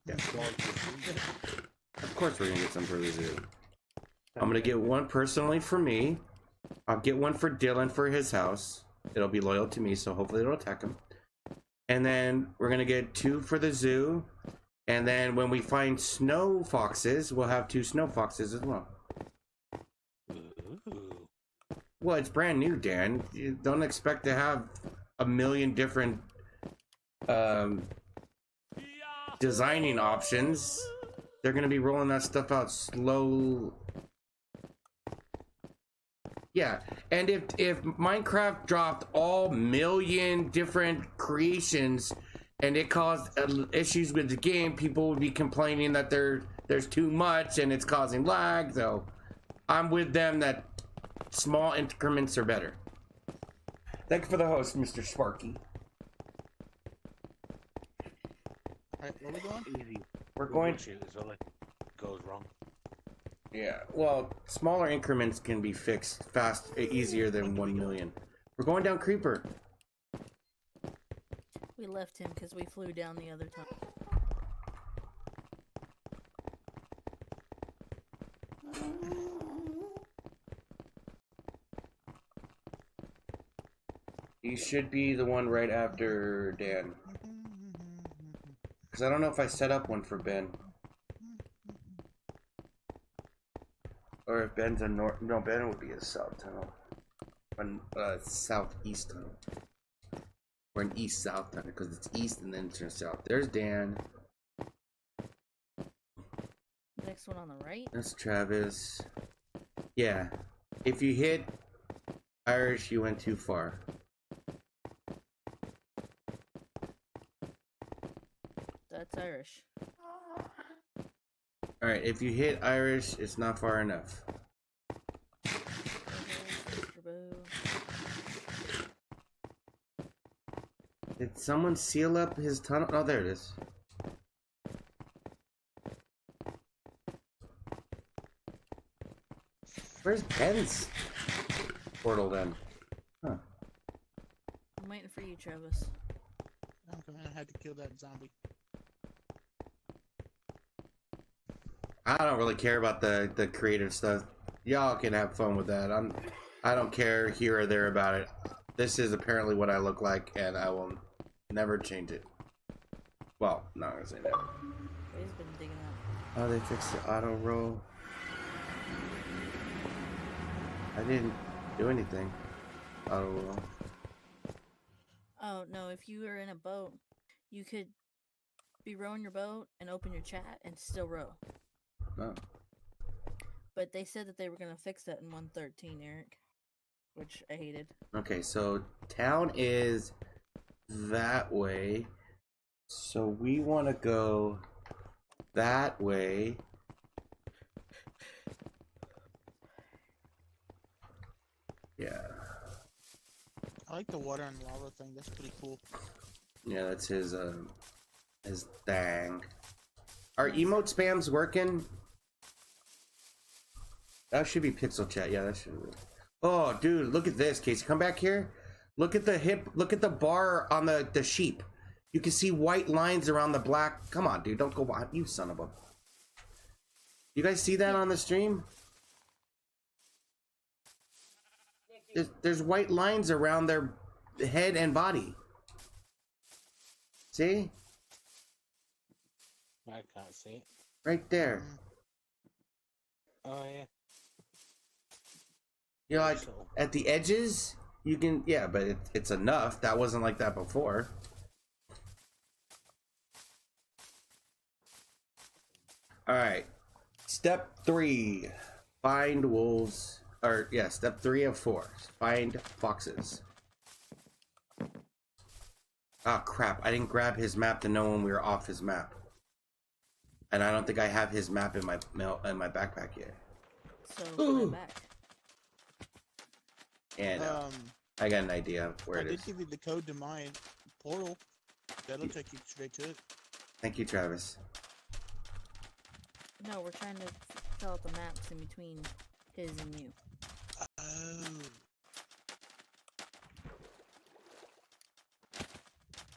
Yeah. Of course, we're gonna get some for the zoo. I'm gonna get one personally for me. I'll get one for Dylan for his house. It'll be loyal to me, so hopefully it'll attack him. And then we're gonna get two for the zoo. And then when we find snow foxes, we'll have two snow foxes as well. Ooh. Well, it's brand new, Dan. You don't expect to have a million different um, designing options. They're gonna be rolling that stuff out slow. Yeah, and if if Minecraft dropped all million different creations and it caused uh, issues with the game, people would be complaining that there there's too much and it's causing lag. So I'm with them that small increments are better. Thank you for the host, Mr. Sparky. Alright, where we going? Easy. We're going. shoot as well. It goes wrong. Yeah, well, smaller increments can be fixed fast, easier than one million. We're going down Creeper. We left him because we flew down the other time. Mm. He should be the one right after Dan. Because I don't know if I set up one for Ben. Or if Ben's a north. No, Ben would be a south tunnel. An uh, southeast tunnel. Or an east south tunnel because it's east and then it turns south. There's Dan. Next one on the right. That's Travis. Yeah. If you hit Irish, you went too far. That's Irish. Alright, if you hit Irish, it's not far enough. Okay, Mr. Boo. Did someone seal up his tunnel? Oh, there it is. Where's Ben's portal then? Huh. I'm waiting for you, Travis. I'm coming. I had to kill that zombie. I don't really care about the the creative stuff. Y'all can have fun with that. I'm I don't care here or there about it. This is apparently what I look like, and I will never change it. Well, not gonna say never. He's been digging up. Oh, they fixed the auto roll. I didn't do anything. Auto roll. Oh no! If you were in a boat, you could be rowing your boat and open your chat and still row. No. But they said that they were gonna fix that in 113, Eric, which I hated. Okay, so town is that way. So we want to go that way. Yeah. I like the water and lava thing. That's pretty cool. Yeah, that's his um his thing. Are emote spams working? That should be pixel chat. Yeah, that should be. Oh, dude, look at this, Casey. Come back here. Look at the hip. Look at the bar on the the sheep. You can see white lines around the black. Come on, dude. Don't go behind. You son of a. You guys see that on the stream? There's, there's white lines around their head and body. See? I can't see it. Right there. Oh yeah. You're like So- at the edges. You can yeah, but it, it's enough. That wasn't like that before. All right. Step three: find wolves. Or yeah, step three of four: find foxes. Ah crap! I didn't grab his map to know when we were off his map, and I don't think I have his map in my in my backpack yet. So Ooh. I'm back. And uh, Um, I got an idea of where I it did give you the code to my portal. That'll take you straight to it. Thank you, Travis. No, we're trying to fill out the maps in between his and you. Oh.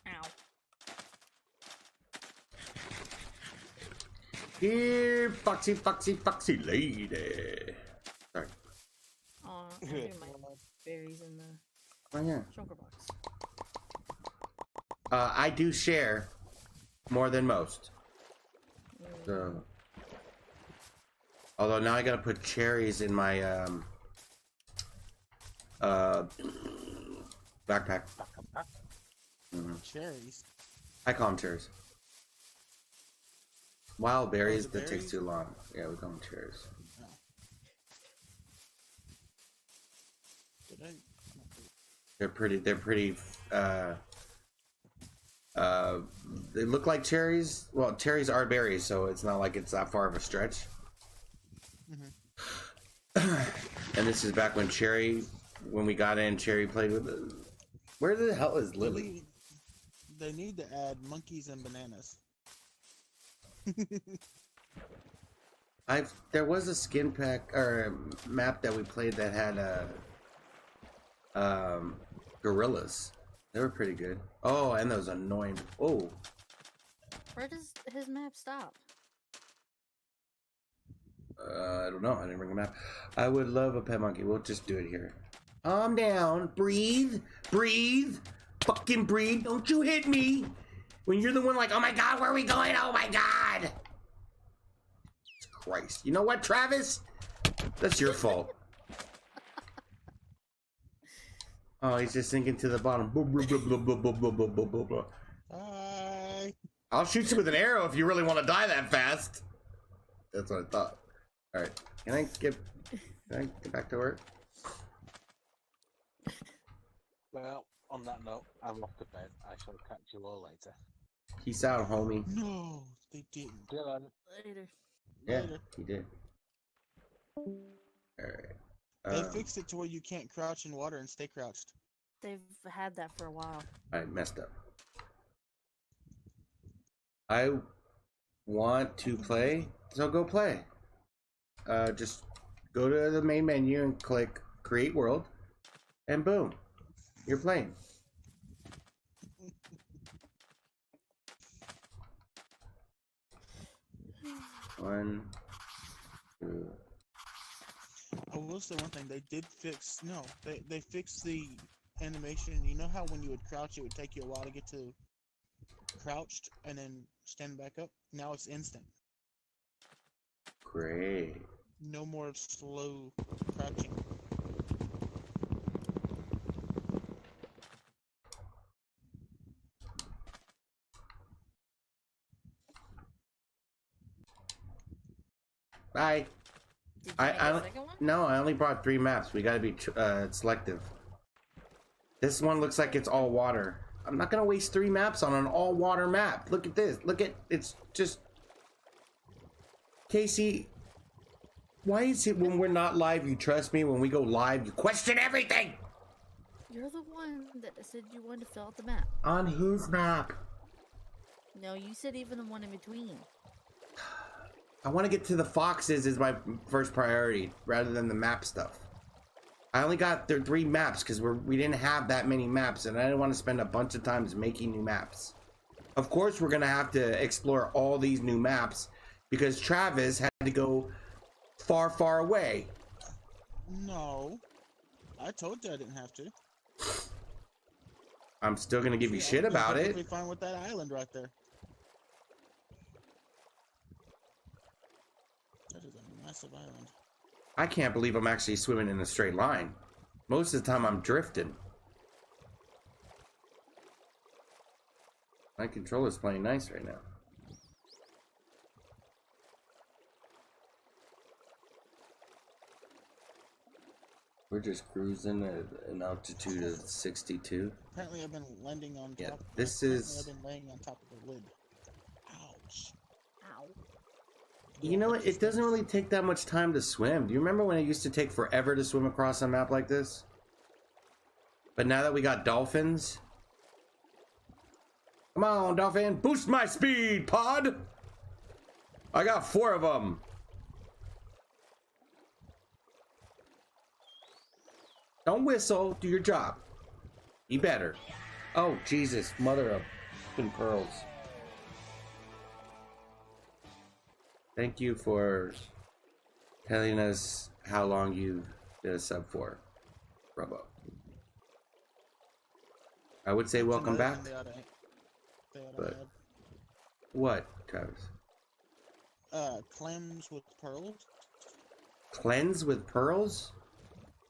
Ow. Here, foxy, foxy, foxy lady. Sorry. Aw, I threw my berries in the Oh yeah. shulker box. Uh, I do share more than most. So, although now I gotta put cherries in my um uh backpack. Cherries. I call them cherries. Wild berries it that takes too long. Yeah, we call them cherries. Did I? They're pretty. They're pretty. Uh, uh, they look like cherries. Well, cherries are berries, so it's not like it's that far of a stretch. and this is back when Cherry, when we got in, Cherry played with. The, where the hell is They Lily? need- They need to add monkeys and bananas. I've there was a skin pack or map that we played that had a um, gorillas. They were pretty good. Oh, and those annoying. Oh, Where does his map stop? Uh, I don't know. I didn't bring a map. I would love a pet monkey. We'll just do it here. Calm down. Breathe. Breathe. Fucking breathe. Don't you hit me. When you're the one like, oh my god, where are we going? Oh my god. Christ. You know what, Travis? That's your fault. Oh, he's just sinking to the bottom. Blah, blah, blah, blah, blah, blah, blah, blah, blah, blah, blah. I'll shoot you with an arrow if you really want to die that fast. That's what I thought. All right, can I get can I get back to work? Well, on that note, I'm off to bed. I shall catch you all later. Peace out, homie. No, they didn't. See you later. Later. Yeah, Later. he did. All right. They Um, fixed it to where you can't crouch in water and stay crouched. They've had that for a while. I messed up. I want to play, so go play. Uh, just go to the main menu and click Create World, and boom, you're playing. One, two. I will say one thing. They did fix. No, they they fixed the animation. You know how when you would crouch, it would take you a while to get to crouched and then stand back up. Now it's instant. Great. No more slow crouching. Bye. Did I- I a don't- second one? No, I only brought three maps. We gotta be uh, selective. This one looks like it's all water. I'm not gonna waste three maps on an all water map. Look at this. Look at it's just. Casey, why is it when we're not live you trust me? When we go live you question everything You're the one that said you wanted to fill out the map. on his map. No, you said even the one in between. I want to get to the foxes is my first priority rather than the map stuff. I only got the three maps because we're we didn't have that many maps, and I didn't want to spend a bunch of times making new maps. Of course, we're gonna have to explore all these new maps because Travis had to go far, far away. No, I told you I didn't have to. I'm still gonna give you shit about it. Fine with that island right there. That island. I can't believe I'm actually swimming in a straight line. Most of the time, I'm drifting. My controller's playing nice right now. We're just cruising at an altitude of 62. Apparently, I've been landing on Yeah, top. this is- I've been laying on top of the lid. Ouch. Ow. You know what? It doesn't really take that much time to swim. Do you remember when it used to take forever to swim across a map like this? But now that we got dolphins. Come on, dolphin. Boost my speed, pod. I got four of them. Don't whistle. Do your job. Be better. Oh, Jesus. Mother of pearls. Thank you for telling us how long you did a sub for, Robo. I would say welcome back. They oughta, they oughta but-. What, Travis? Uh, clams with pearls. Cleanse with pearls?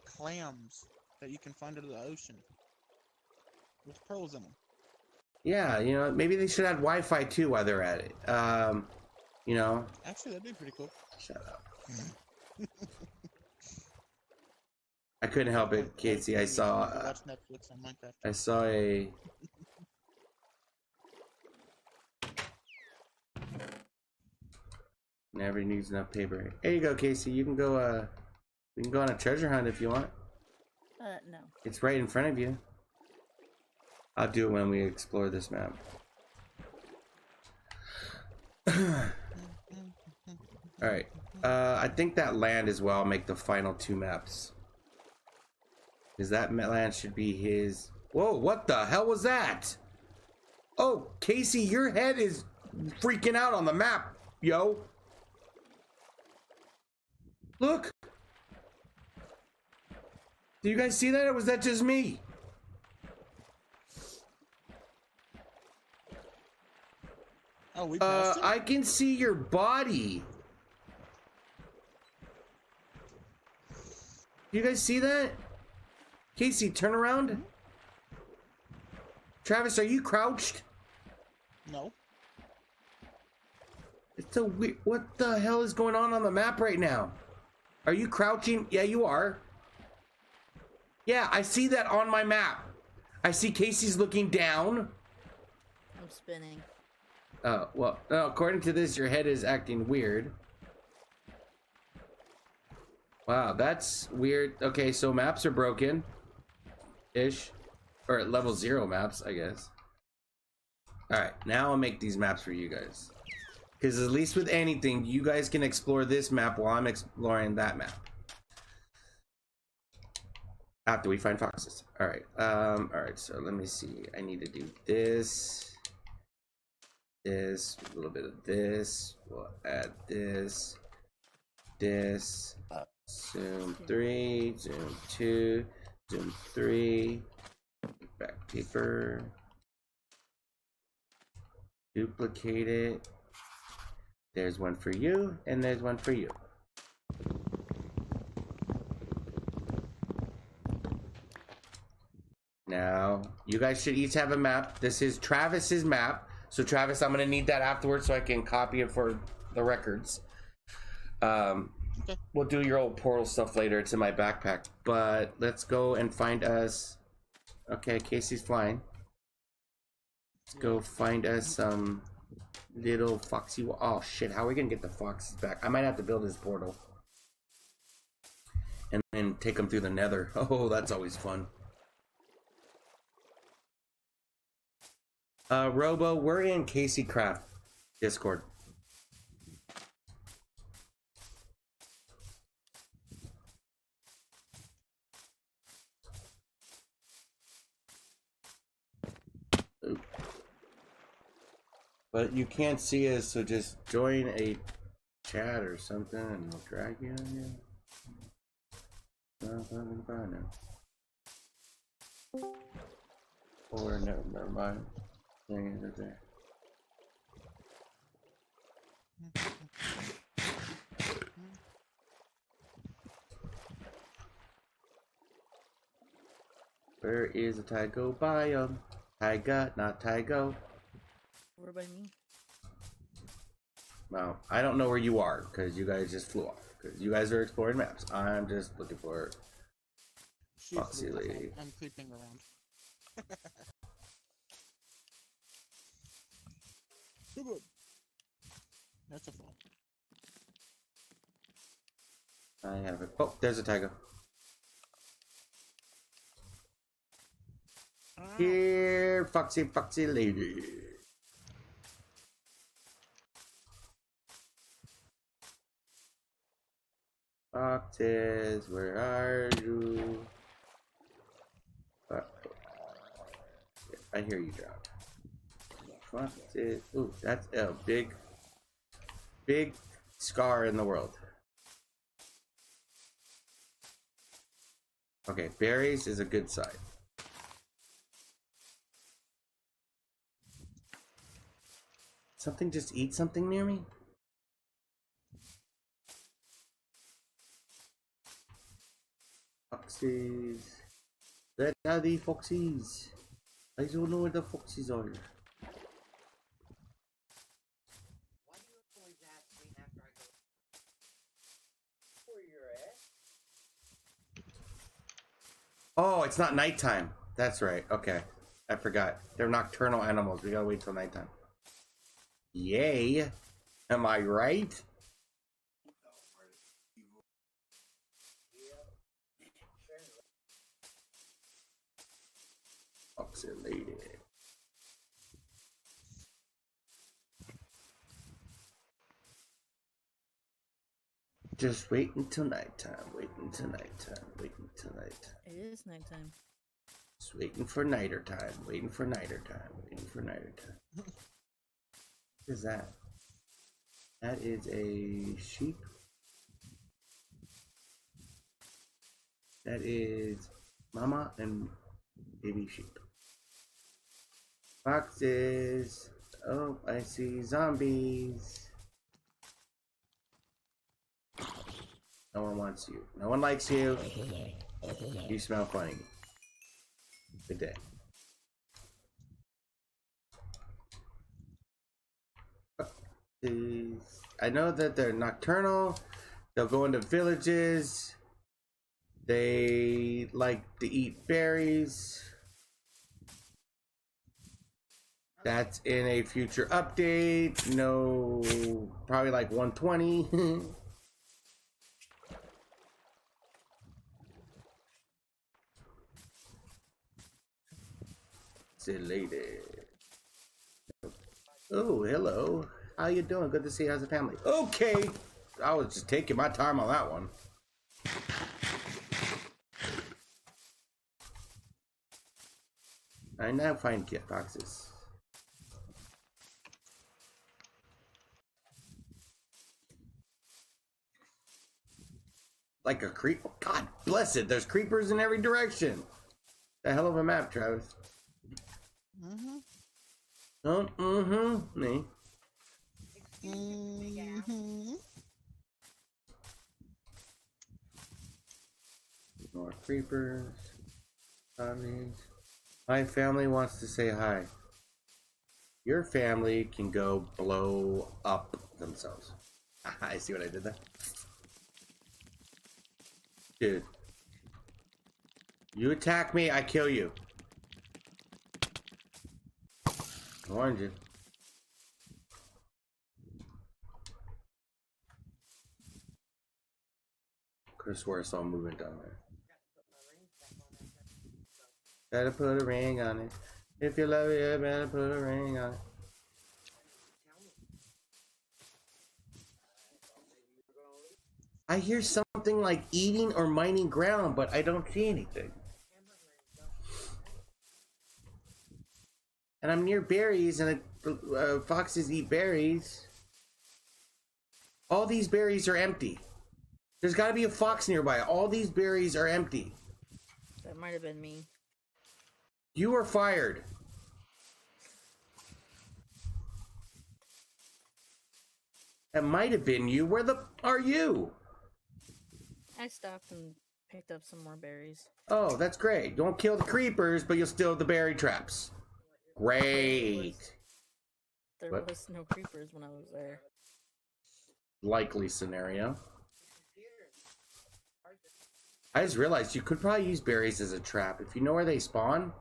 Clams that you can find under the ocean with pearls in them. Yeah, you know, maybe they should add Wi-Fi too while they're at it. Um, you know, Actually, that'd be pretty cool. shut up. I couldn't help it, Casey. I saw, You uh, watch Netflix on Minecraft. I saw a. Never needs enough paper. There you go, Casey. You can go. Uh, we can go on a treasure hunt if you want. Uh, no. It's right in front of you. I'll do it when we explore this map. Alright. Uh, I think that land as well make the final two maps. Because that land should be his. Whoa, what the hell was that? Oh, Casey, your head is freaking out on the map, yo. Look. Do you guys see that, or was that just me? Oh, we Uh. I can see your body. You guys see that? Casey, turn around. Travis, are you crouched? No. It's a weird. What the hell is going on on the map right now? Are you crouching? Yeah, you are. Yeah, I see that on my map. I see Casey's looking down. I'm spinning. Oh, well, no, according to this, your head is acting weird. Wow, that's weird. Okay, so maps are broken. Ish. Or level zero maps, I guess. Alright, now I'll make these maps for you guys. Because at least with anything, you guys can explore this map while I'm exploring that map. After we find foxes. Alright, um, alright, so let me see. I need to do this this, a little bit of this. We'll add this, this. Zoom three, zoom two, zoom three. Back paper. Duplicate it. There's one for you, and there's one for you. Now, you guys should each have a map. This is Travis's map. So Travis, I'm gonna need that afterwards so I can copy it for the records. Um, Okay. we'll do your old portal stuff later. It's in my backpack. But let's go and find us. Okay, Casey's flying. Let's go find us some little foxy. Oh shit! How are we gonna get the foxes back? I might have to build this portal and then take them through the Nether. Oh, that's always fun. Uh, Robo, we're in Casey Craft Discord. But you can't see us, so just join a chat or something and we'll drag you in here. No, fine now. Or never, never mind. It there. Where is the Tygo biome? Tyga, not Tygo. What about me? Well, I don't know where you are because you guys just flew off. Because you guys are exploring maps. I'm just looking for. She's Foxy looking- lady. I'm creeping around. Boop, boop. That's a fall. I have it. Oh, there's a tiger. Ah, Here, Foxy, Foxy lady. Foxes, where are you? Uh, I hear you, drop. Foxes. Ooh, that's a big, big scar in the world. Okay, berries is a good side. Something just eat something near me? Foxes. Where are the foxes? I don't know where the foxes are. Why do you always ask me after I go? Where you're at? Oh, it's not nighttime. That's right. Okay. I forgot. They're nocturnal animals. We gotta wait till nighttime. Yay. Am I right? Foxy lady. Just wait until nighttime. Wait until nighttime. Wait until nighttime. It is nighttime. Just waiting for nighter time. Waiting for nighter time. Waiting for nighter time. what is that? That is a sheep. That is mama and baby sheep. Foxes. Oh, I see zombies. No one wants you. No one likes you. You smell funny. Good day. Uh, I know that they're nocturnal. They'll go into villages. They like to eat berries. That's in a future update. No, probably like 120. Lady. Oh, hello. How you doing? Good to see you. How's the family? Okay. I was just taking my time on that one. I now find gift boxes. Like a creep. God bless it. There's creepers in every direction. The hell of a map, Travis. Mm-hmm. Oh, mm-hmm. Me. Mm-hmm. More creepers. Zombies. My family wants to say hi. Your family can go blow up themselves. I see what I did there. Dude. You attack me, I kill you. I warned you. Have swore I saw movement down there. Gotta put a ring on it. If you love it, you better put a ring on it. I hear something like eating or mining ground, but I don't see anything. And I'm near berries, and uh, uh, foxes eat berries. All these berries are empty. There's got to be a fox nearby. All these berries are empty. That might have been me. You are fired. That might have been you. Where the are you? I stopped and picked up some more berries. Oh, that's great. Don't kill the creepers, but you'll steal the berry traps. Great. There What? was no creepers when I was there. Likely scenario. I just realized you could probably use berries as a trap if you know where they spawn.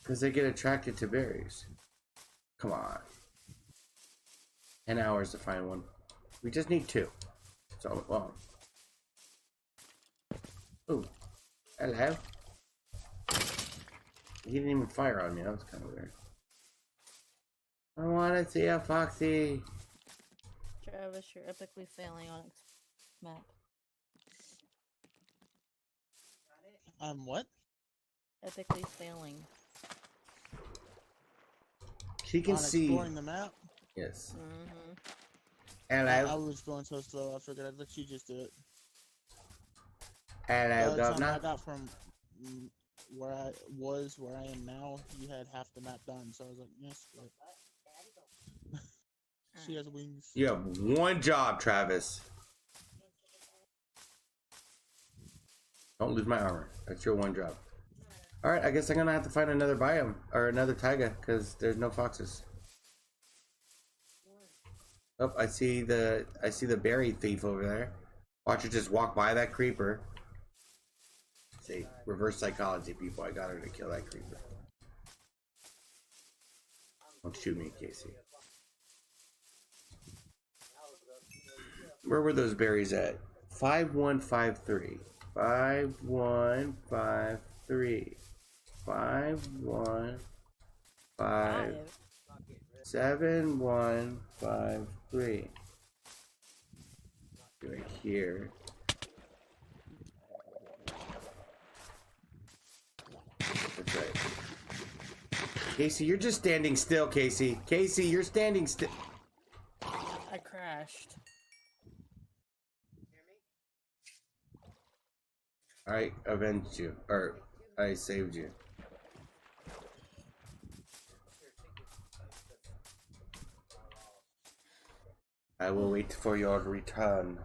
Because they get attracted to berries. Come on. 10 hours to find one. We just need two. So, well. Ooh. Hello. He didn't even fire on me. That was kind of weird. I want to see a foxy. Travis, you're epically failing on X map. I'm what? Epically failing. She can On see. exploring the map. Yes. hmm I, I was going so slow. I figured I'd let you just do it. Hello, By the time I got from mm, where I was, where I am now, you had half the map done. So I was like, yes. But... she has wings. You have one job, Travis. Don't lose my armor. That's your one job. All right, I guess I'm gonna have to find another biome or another taiga because there's no foxes. Oh, I see the I see the berry thief over there. Watch her just walk by that creeper. See, reverse psychology, people. I got her to kill that creeper. Don't shoot me, Casey. Where were those berries at? Five one five three. Five one five three. Five one five seven one five three. Right here. That's right. Casey, you're just standing still, Casey. Casey, you're standing still. I crashed. I avenged you, or I saved you. I will wait for your return.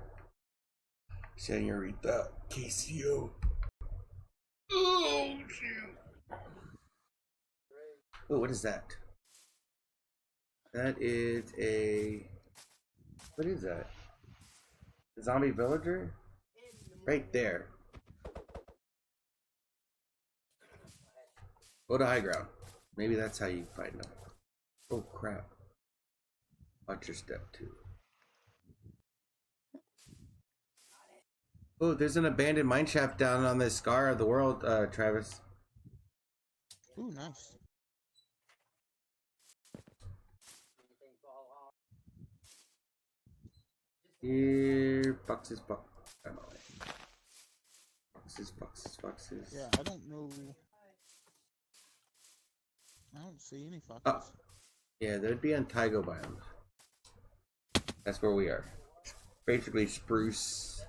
Senorita Casio. Oh, shoot. Oh, what is that? That is a. What is that? A zombie villager? Right there. Go to high ground. Maybe that's how you find them. Oh crap. Watch your step too. Oh, there's an abandoned mine shaft down on the scar of the world, uh, Travis. Ooh, nice. Here, boxes, box. Boxes, boxes, boxes. Yeah, I don't know. I don't see any uh, foxes. Yeah, they'd be on Taigo biomes. That's where we are. Basically, spruce.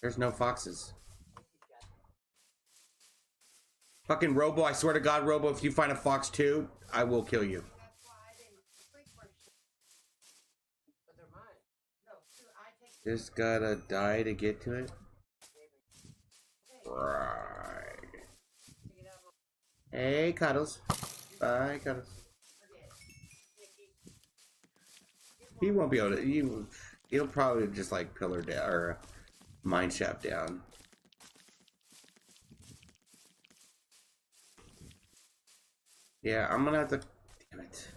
There's no foxes. Fucking Robo, I swear to God, Robo, if you find a fox too, I will kill you. But they're mine. No, dude, I take Just gotta die to get to it. Right. Hey, Cuddles. Bye, Cuddles. He won't be able to. You, he'll probably just like pillar down or uh, mine shaft down. Yeah, I'm gonna have to. Damn it.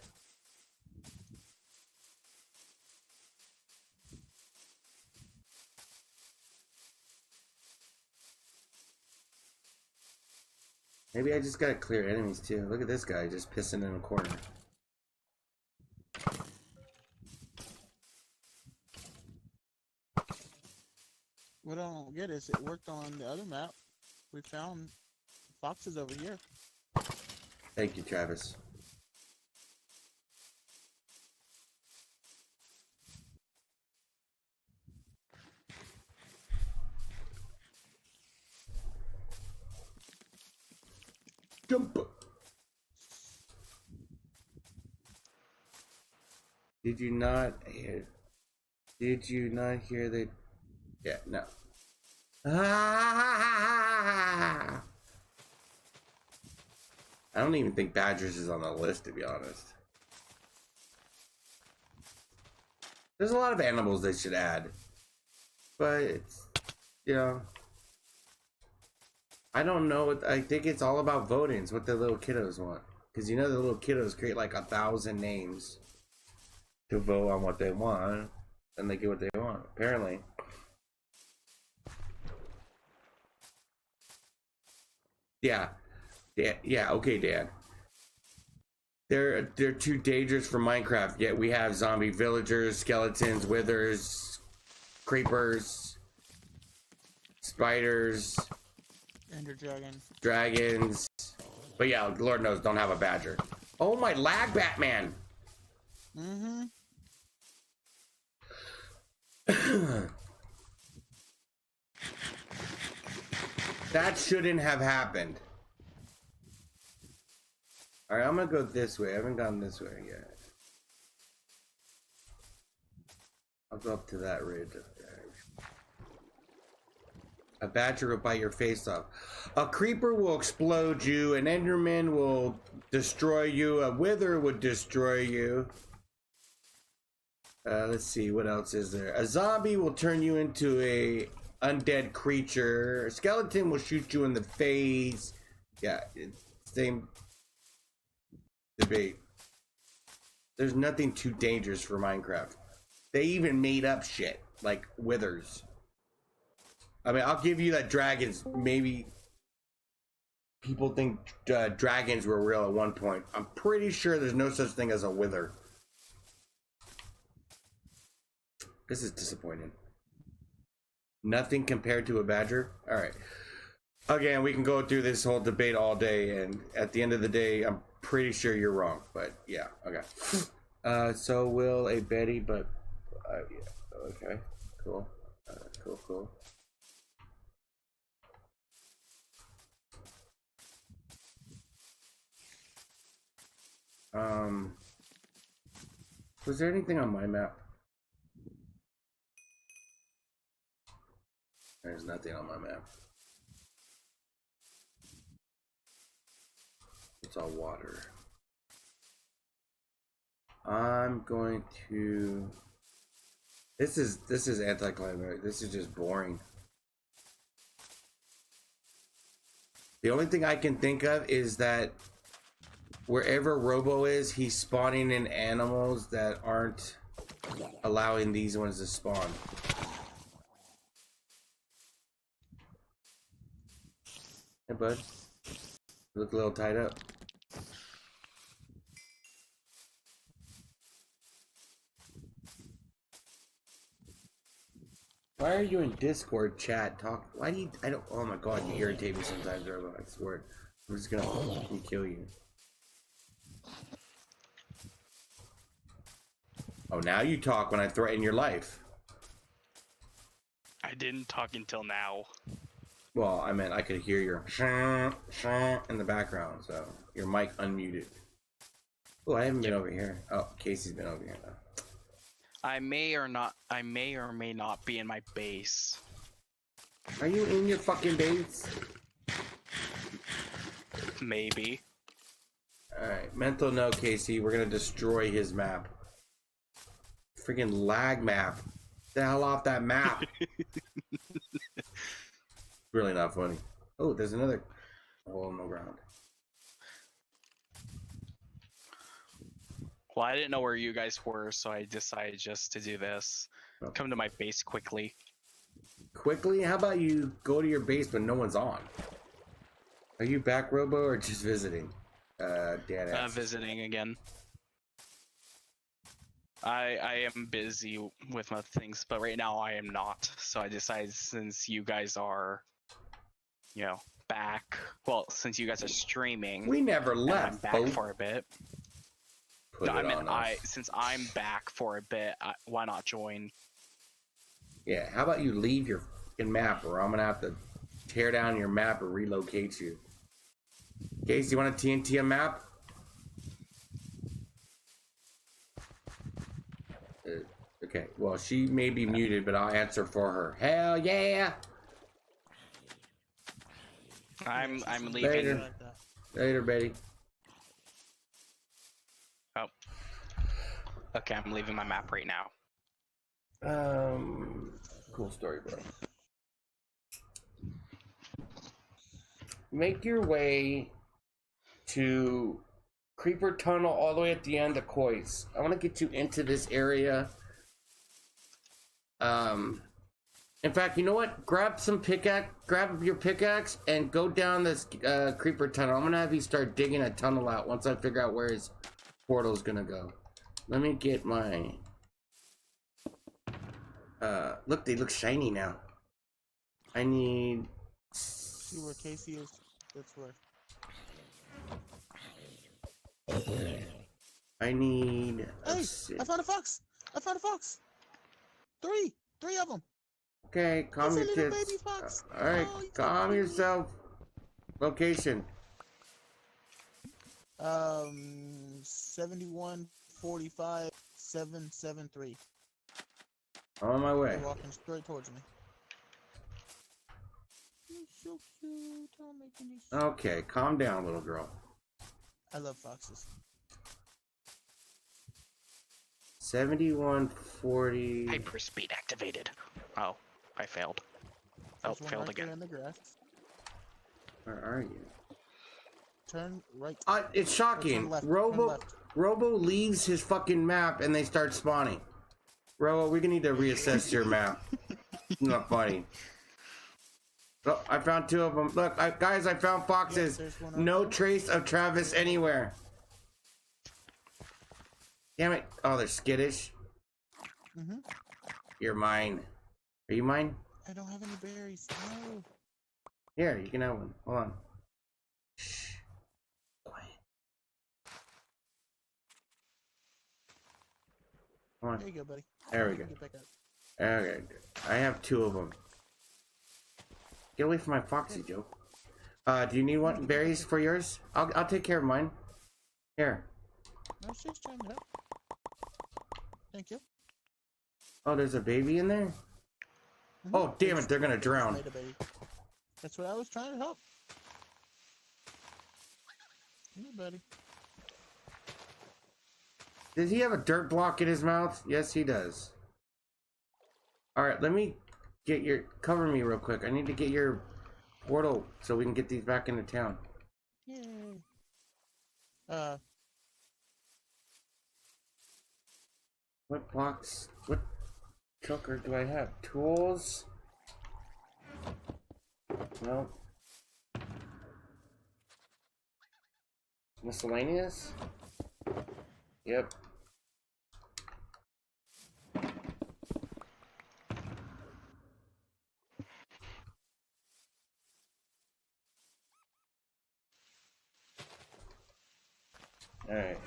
Maybe I just gotta clear enemies too. Look at this guy just pissing in a corner. What I don't get is it worked on the other map. We found foxes over here. Thank you, Travis. Jump. Did you not hear? Did you not hear that? Yeah, no. Ah! I don't even think Badgers is on the list, to be honest. There's a lot of animals they should add. But it's, you know. I don't know. What, I think it's all about voting. It's what the little kiddos want. Because you know the little kiddos create like a thousand names to vote on what they want. And they get what they want, apparently. Yeah. Yeah, yeah, okay, Dad. They're they're too dangerous for Minecraft. Yet we have zombie villagers, skeletons, withers, creepers, spiders, Ender dragon. dragons. But yeah, Lord knows, don't have a badger. Oh my lag, Batman! Mm-hmm. that shouldn't have happened. All right, I'm gonna go this way. I haven't gone this way yet. I'll go up to that ridge. A badger will bite your face off. A creeper will explode you. An enderman will destroy you. A wither would destroy you. Uh, let's see, what else is there? A zombie will turn you into a undead creature. A skeleton will shoot you in the face. Yeah, same debate. There's nothing too dangerous for Minecraft. They even made up shit like withers. I mean, I'll give you that dragons. Maybe people think uh, dragons were real at one point. I'm pretty sure there's no such thing as a wither. This is disappointing. Nothing compared to a badger. All right. Again, we can go through this whole debate all day, and at the end of the day, I'm pretty sure you're wrong. But yeah, okay. Uh, so will a Betty, but uh, yeah, okay, cool, uh, cool, cool. Um, was there anything on my map? There's nothing on my map. It's all water. I'm going to. This is this is anticlimactic. This is just boring. The only thing I can think of is that wherever Robo is, he's spawning in animals that aren't allowing these ones to spawn. Hey, bud. You look a little tied up. Why are you in Discord chat? Talk. Why do you? I don't. Oh my god, you irritate me sometimes, Robo. I swear. I'm just gonna fucking kill you. Oh, now you talk when I threaten your life. I didn't talk until now. Well, I meant I could hear your in the background, so your mic unmuted. Oh, I haven't been over here. Oh, Casey's been over here now. I may or not. I may or may not be in my base. Are you in your fucking base? Maybe. Alright, mental note, Casey. We're gonna destroy his map. Freaking lag map. Get the hell off that map. really not funny. Oh, there's another hole in the ground. Well, I didn't know where you guys were, so I decided just to do this. Oh. Come to my base quickly. Quickly, how about you go to your base when no one's on? Are you back, Robo, or just visiting? Uh, Dan. Uh, visiting again. I I am busy with my things, but right now I am not. So I decided since you guys are, you know, back. Well, since you guys are streaming, We never left, back for a bit. Put I it mean, on I since I'm back for a bit, I, why not join? Yeah, how about you leave your fucking map, or I'm gonna have to tear down your map or relocate you. Casey, you want a TNT a map? Uh, okay, well, she may be muted, but I'll answer for her. Hell yeah! I'm I'm leaving. Later. Later, Betty. Oh. Okay, I'm leaving my map right now. Um, cool story, bro. Make your way to Creeper Tunnel all the way at the end of Cois. I want to get you into this area. Um, in fact, you know what? Grab some pickaxe, grab your pickaxe, and go down this uh, Creeper Tunnel. I'm gonna have you start digging a tunnel out once I figure out where his portal's gonna go. Let me get my uh, look, they look shiny now. I need. See where Casey is? That's where. I need. Hey. I found a fox. I found a fox. Three, three of them. Okay, calm It's a your little tits. All right, Oh, calm cute. yourself. Location. Um, seventy-one forty-five seven seven three. On my way. They're walking straight towards me. You're so cute. Don't make any. s- Okay, calm down, little girl. I love foxes. Seventy-one forty. Hyperspeed activated. Oh, I failed. Oh, There's one failed right again. in the grass. Where are you? Turn right. Uh, it's shocking. left. Robo. Robo leaves his fucking map and they start spawning. Robo, we're gonna need to reassess your map. Not funny. Oh, I found two of them. Look, I, guys, I found foxes. there's one over no there. trace of Travis anywhere. Damn it. Oh, they're skittish. Mhm. You're mine. Are you mine? I don't have any berries. No. Here, you can have one. Hold on. Shh. Quiet. Come on. There you go, buddy. There we go. Okay, I have two of them. Get away from my foxy, Joe. Uh, do you need one berries for yours? I'll I'll take care of mine. Here. Was just trying to help. Thank you. Oh, there's a baby in there. Oh, damn it! They're gonna drown. made a baby. That's what I was trying to help. Here, buddy. Does he have a dirt block in his mouth? Yes, he does. All right, let me get your cover me real quick. I need to get your portal so we can get these back into town. Yay. Uh, What box? What cooker do I have? Tools? No. Miscellaneous? Yep. Alright.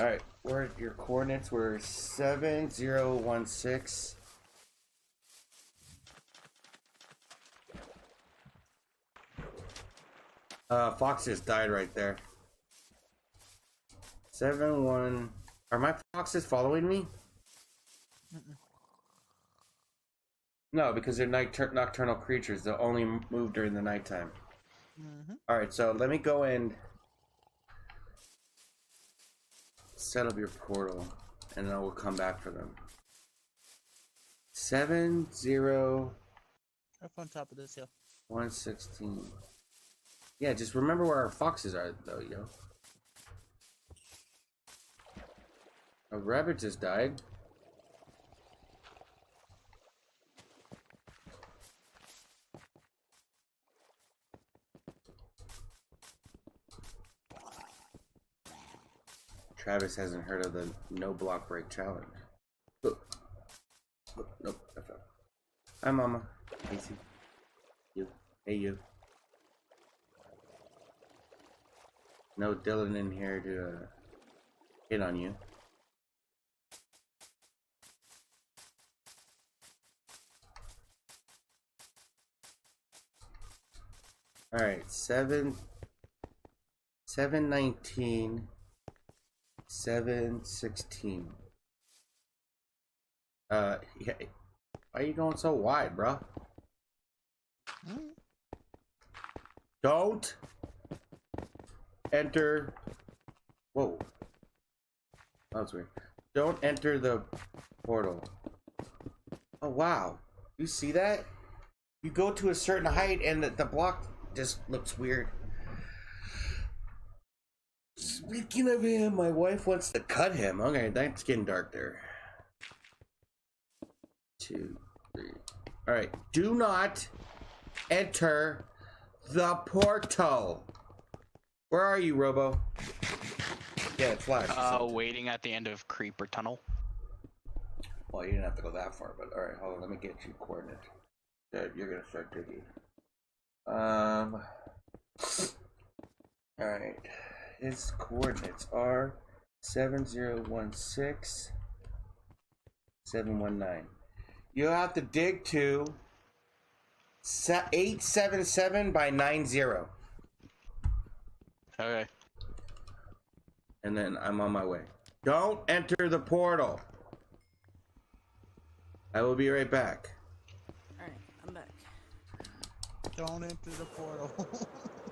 Alright, where your coordinates were 7016. Uh, Fox just died right there. Seven one. Are my foxes following me? Mm-mm. No, because they're night nocturnal creatures. They'll only move during the nighttime. mhm. All right, so let me go and set up your portal, and then we'll come back for them. Seven zero Up on top of this hill. one sixteen. Yeah, just remember where our foxes are, though, yo. A rabbit just died. Travis hasn't heard of the no block break challenge. Oh. Oh, nope, I fell. Hi, Mama. Casey. You. Hey, you. No Dylan in here to uh, hit on you. Alright, seven, seven nineteen, seven sixteen. Uh, yeah, why are you going so wide, bro? Don't enter. Whoa. That was weird. Don't enter the portal. Oh, wow. You see that? You go to a certain height and the, the block just looks weird. Speaking of him, my wife wants to cut him. Okay, that's getting dark there. Two, three. Alright, do not enter the portal. Where are you, Robo? Yeah, it flashed. Uh, waiting at the end of Creeper Tunnel. Well, you didn't have to go that far, but all right, hold on. Let me get you coordinates. That you're gonna start digging. Um. All right. His coordinates are 7016 719. You have to dig to se- 877 by 90. Okay. And then I'm on my way. Don't enter the portal. I will be right back. Alright, I'm back. Don't enter the portal.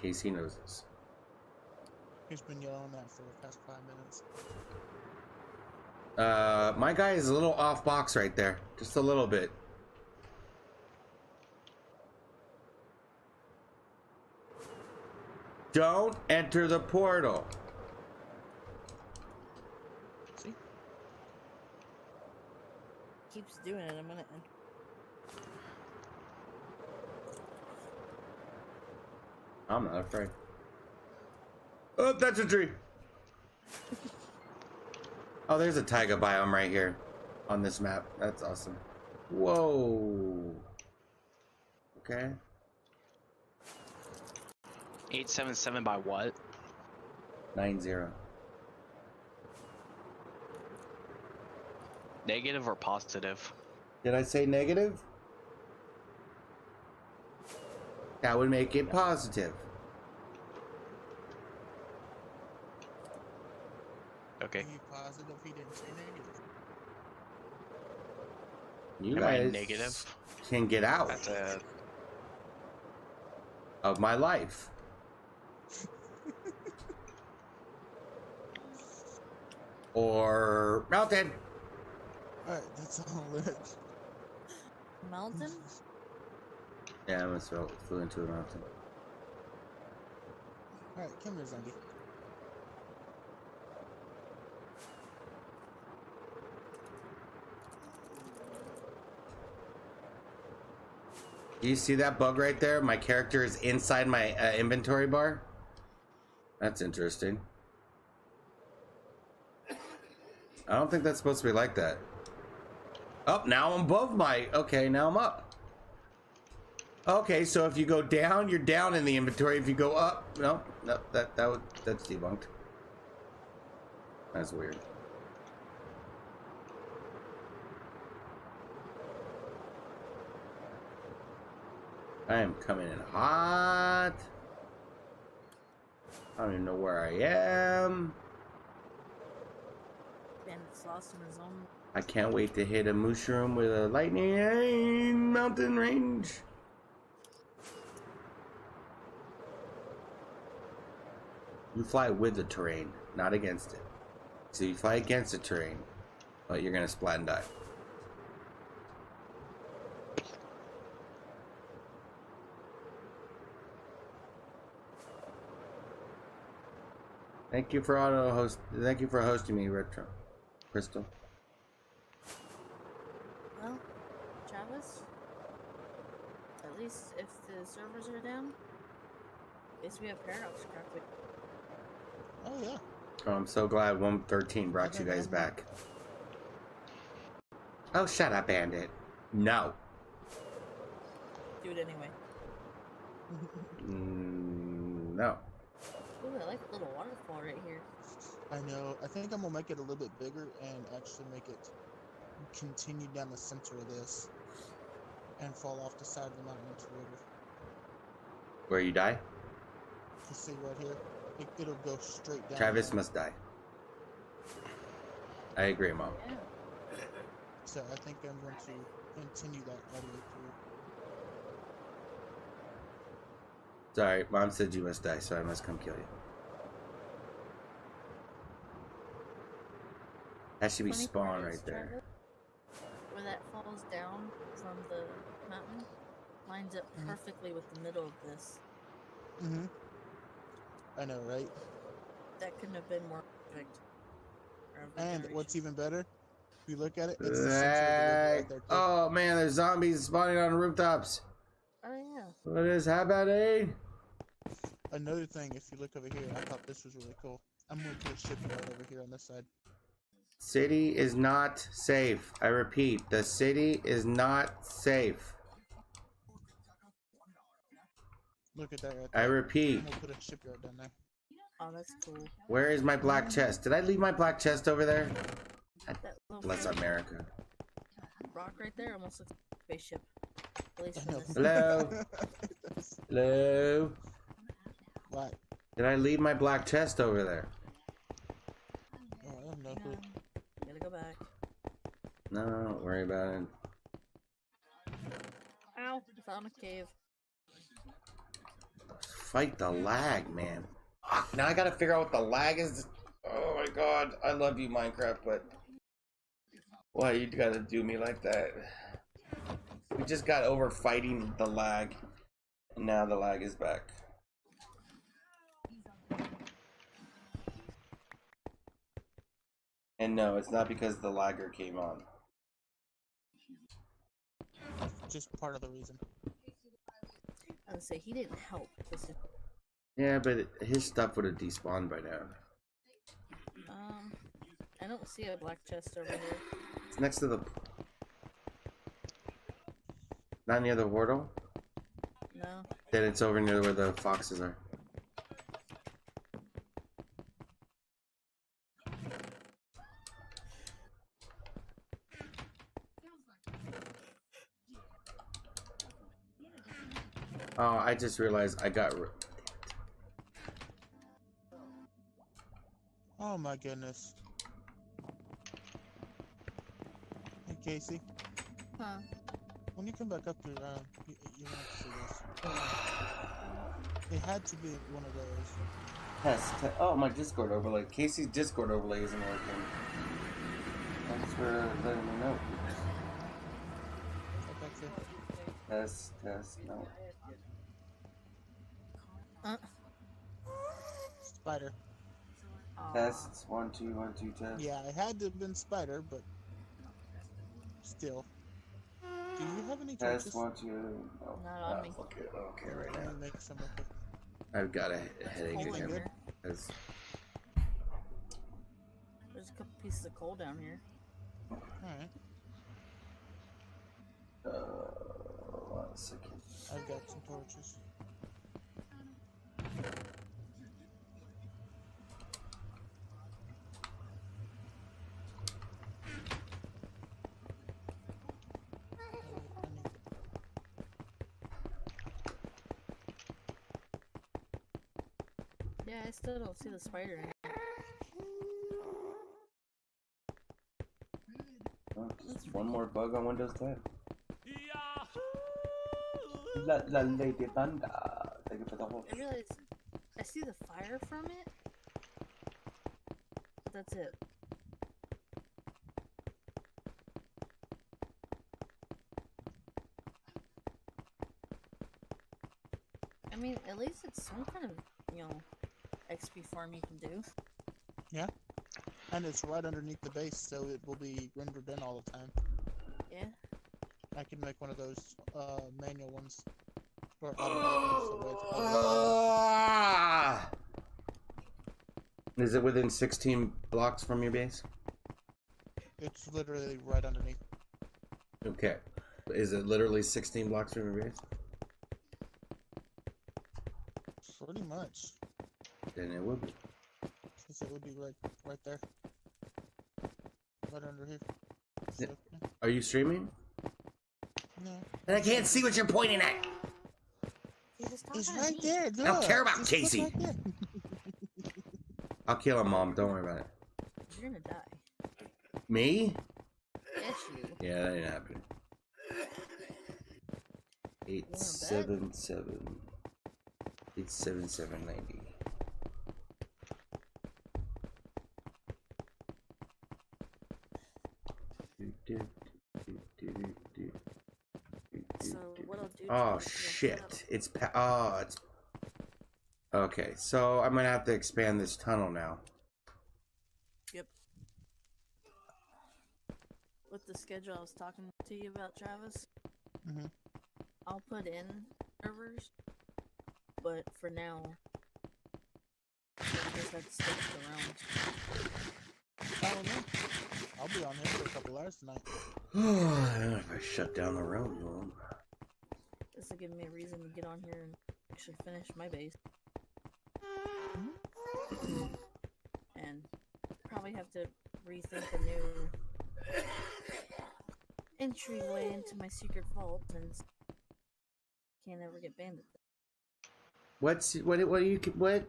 Casey knows this. He's been yelling that for the past five minutes. Uh, my guy is a little off box right there. Just a little bit. Don't enter the portal. See? Keeps doing it. I'm gonna. I'm not afraid. Oh, that's a tree. Oh, there's a taiga biome right here on this map. That's awesome. Whoa. Okay. 877 by what? Nine zero. Negative or positive? Did I say negative? That would make it positive. Okay. Are you positive he didn't say negative? You Am I guys negative? can get out a. of my life. or mountain. Alright, that's all lit. Mountain? Yeah, I almost fell, flew into a mountain. Alright, come here, zombie. Do you see that bug right there? My character is inside my uh, inventory bar. That's interesting. I don't think that's supposed to be like that. Up oh, now I'm above my. Okay, now I'm up. Okay, so if you go down, you're down in the inventory. If you go up, no, no, that that would that's debunked. That's weird. I am coming in hot. I don't even know where I am. Bandit's lost in his own. I can't wait to hit a mushroom with a lightning mountain range. You fly with the terrain, not against it. So you fly against the terrain, but you're gonna splat and die. Thank you for auto host. Thank you for hosting me, Retro, Crystal. Well, Travis. At least if the servers are down, at least we have Paradox. Oh yeah. Oh, I'm so glad 113 brought you guys back. Oh, shut up, Bandit. No. Do it anyway. Mm, no. Ooh, I like the little waterfall right here. I know. I think I'm gonna make it a little bit bigger and actually make it continue down the center of this and fall off the side of the mountain into the river. Where you die? You see right here? It, it'll go straight down. Travis must die. I agree, Mom. Yeah. So I think I'm going to continue that all the way through. Sorry, Mom said you must die, so I must come kill you. That should be 20 spawn right there. Travis. Where that falls down from the mountain lines up Mhm. perfectly with the middle of this. Mm-hmm. I know, right? That couldn't have been more perfect. Or of a And what's even better? If you look at it, it's the center of the river right there. too. Oh man, there's zombies spawning on rooftops. Oh yeah. What is happening? Another thing, if you look over here, I thought this was really cool. I'm going to put a shipyard over here on this side. City is not safe. I repeat, the city is not safe. Look at that right I there. repeat, I'm put a shipyard down there. Oh, that's cool. where is my black chest? Did I leave my black chest over there? Bless America. rock right there almost looks like a spaceship. At least I from know. this. Hello? Hello? What? Did I leave my black chest over there? Oh, I don't know. No, gotta go back. No, don't worry about it. Ow! Found a cave. Fight the lag, man. Now I gotta figure out what the lag is. Oh my god, I love you, Minecraft, but why you gotta do me like that? We just got over fighting the lag, and now the lag is back. And no, it's not because the lagger came on. Just part of the reason. I would say he didn't help. Yeah, but his stuff would have despawned by now. um, I don't see a black chest over here. It's next to the. Not near the portal. No. Then it's over near where the foxes are. Oh, I just realized I got. ri- Oh my goodness. Hey Casey, Huh? when you come back up here, uh, you, you have to see this. It had to be one of those. Test. te- oh, my Discord overlay. Casey's Discord overlay isn't working. Thanks for letting me know. Right back there. Test. Test. No. Uh, Spider. aw. Tests. One, two, one, two, test. Yeah, it had to have been Spider, but still. Do you have any torches? Test. One, two. No. Not on Ah, me. fuck it. I don't care right Let now. me make some real quick. I've got a, a headache in again. There's a couple pieces of coal down here. Alright, Uh, one second. I've got some torches. I need- Yeah, I still don't see the spider. in here. Oh, just one more bug on Windows 10. La la lady thunder. Thank you for the whole. I realize I see the fire from it. But that's it. I mean, at least it's some kind of, you know, XP farm you can do. Yeah. And it's right underneath the base, so it will be rendered in all the time. Yeah. I can make one of those uh, manual ones. Or automatic ones, so it's automatic. Ah! Is it within 16 blocks from your base? It's literally right underneath. Okay. Is it literally 16 blocks from your base? Pretty much. Then it would be. Because it would be right, right there. Right under here. So, yeah. Are you streaming? No. And I can't see what you're pointing at. You're He's right there. Look. don't care about Just look Casey. right. I'll kill him, mom. Don't worry about it. You're gonna die. Me? Yes, you. Yeah, that ain't happening. Eight bet? seven seven. Eight seven seven ninety. So what I'll do? Oh Travis, is I'll set shit! It's pa- oh it's. Okay, so I'm gonna have to expand this tunnel now. Yep. With the schedule I was talking to you about, Travis, Mhm. I'll put in servers, but for now, you just have to around. I don't know. I'll be on here for a couple hours tonight. I don't know if I shut down the room. Though. This will give me a reason to get on here and actually finish my base. and probably have to rethink a new entryway into my secret vault and can't ever get banded. What's what? What do you what?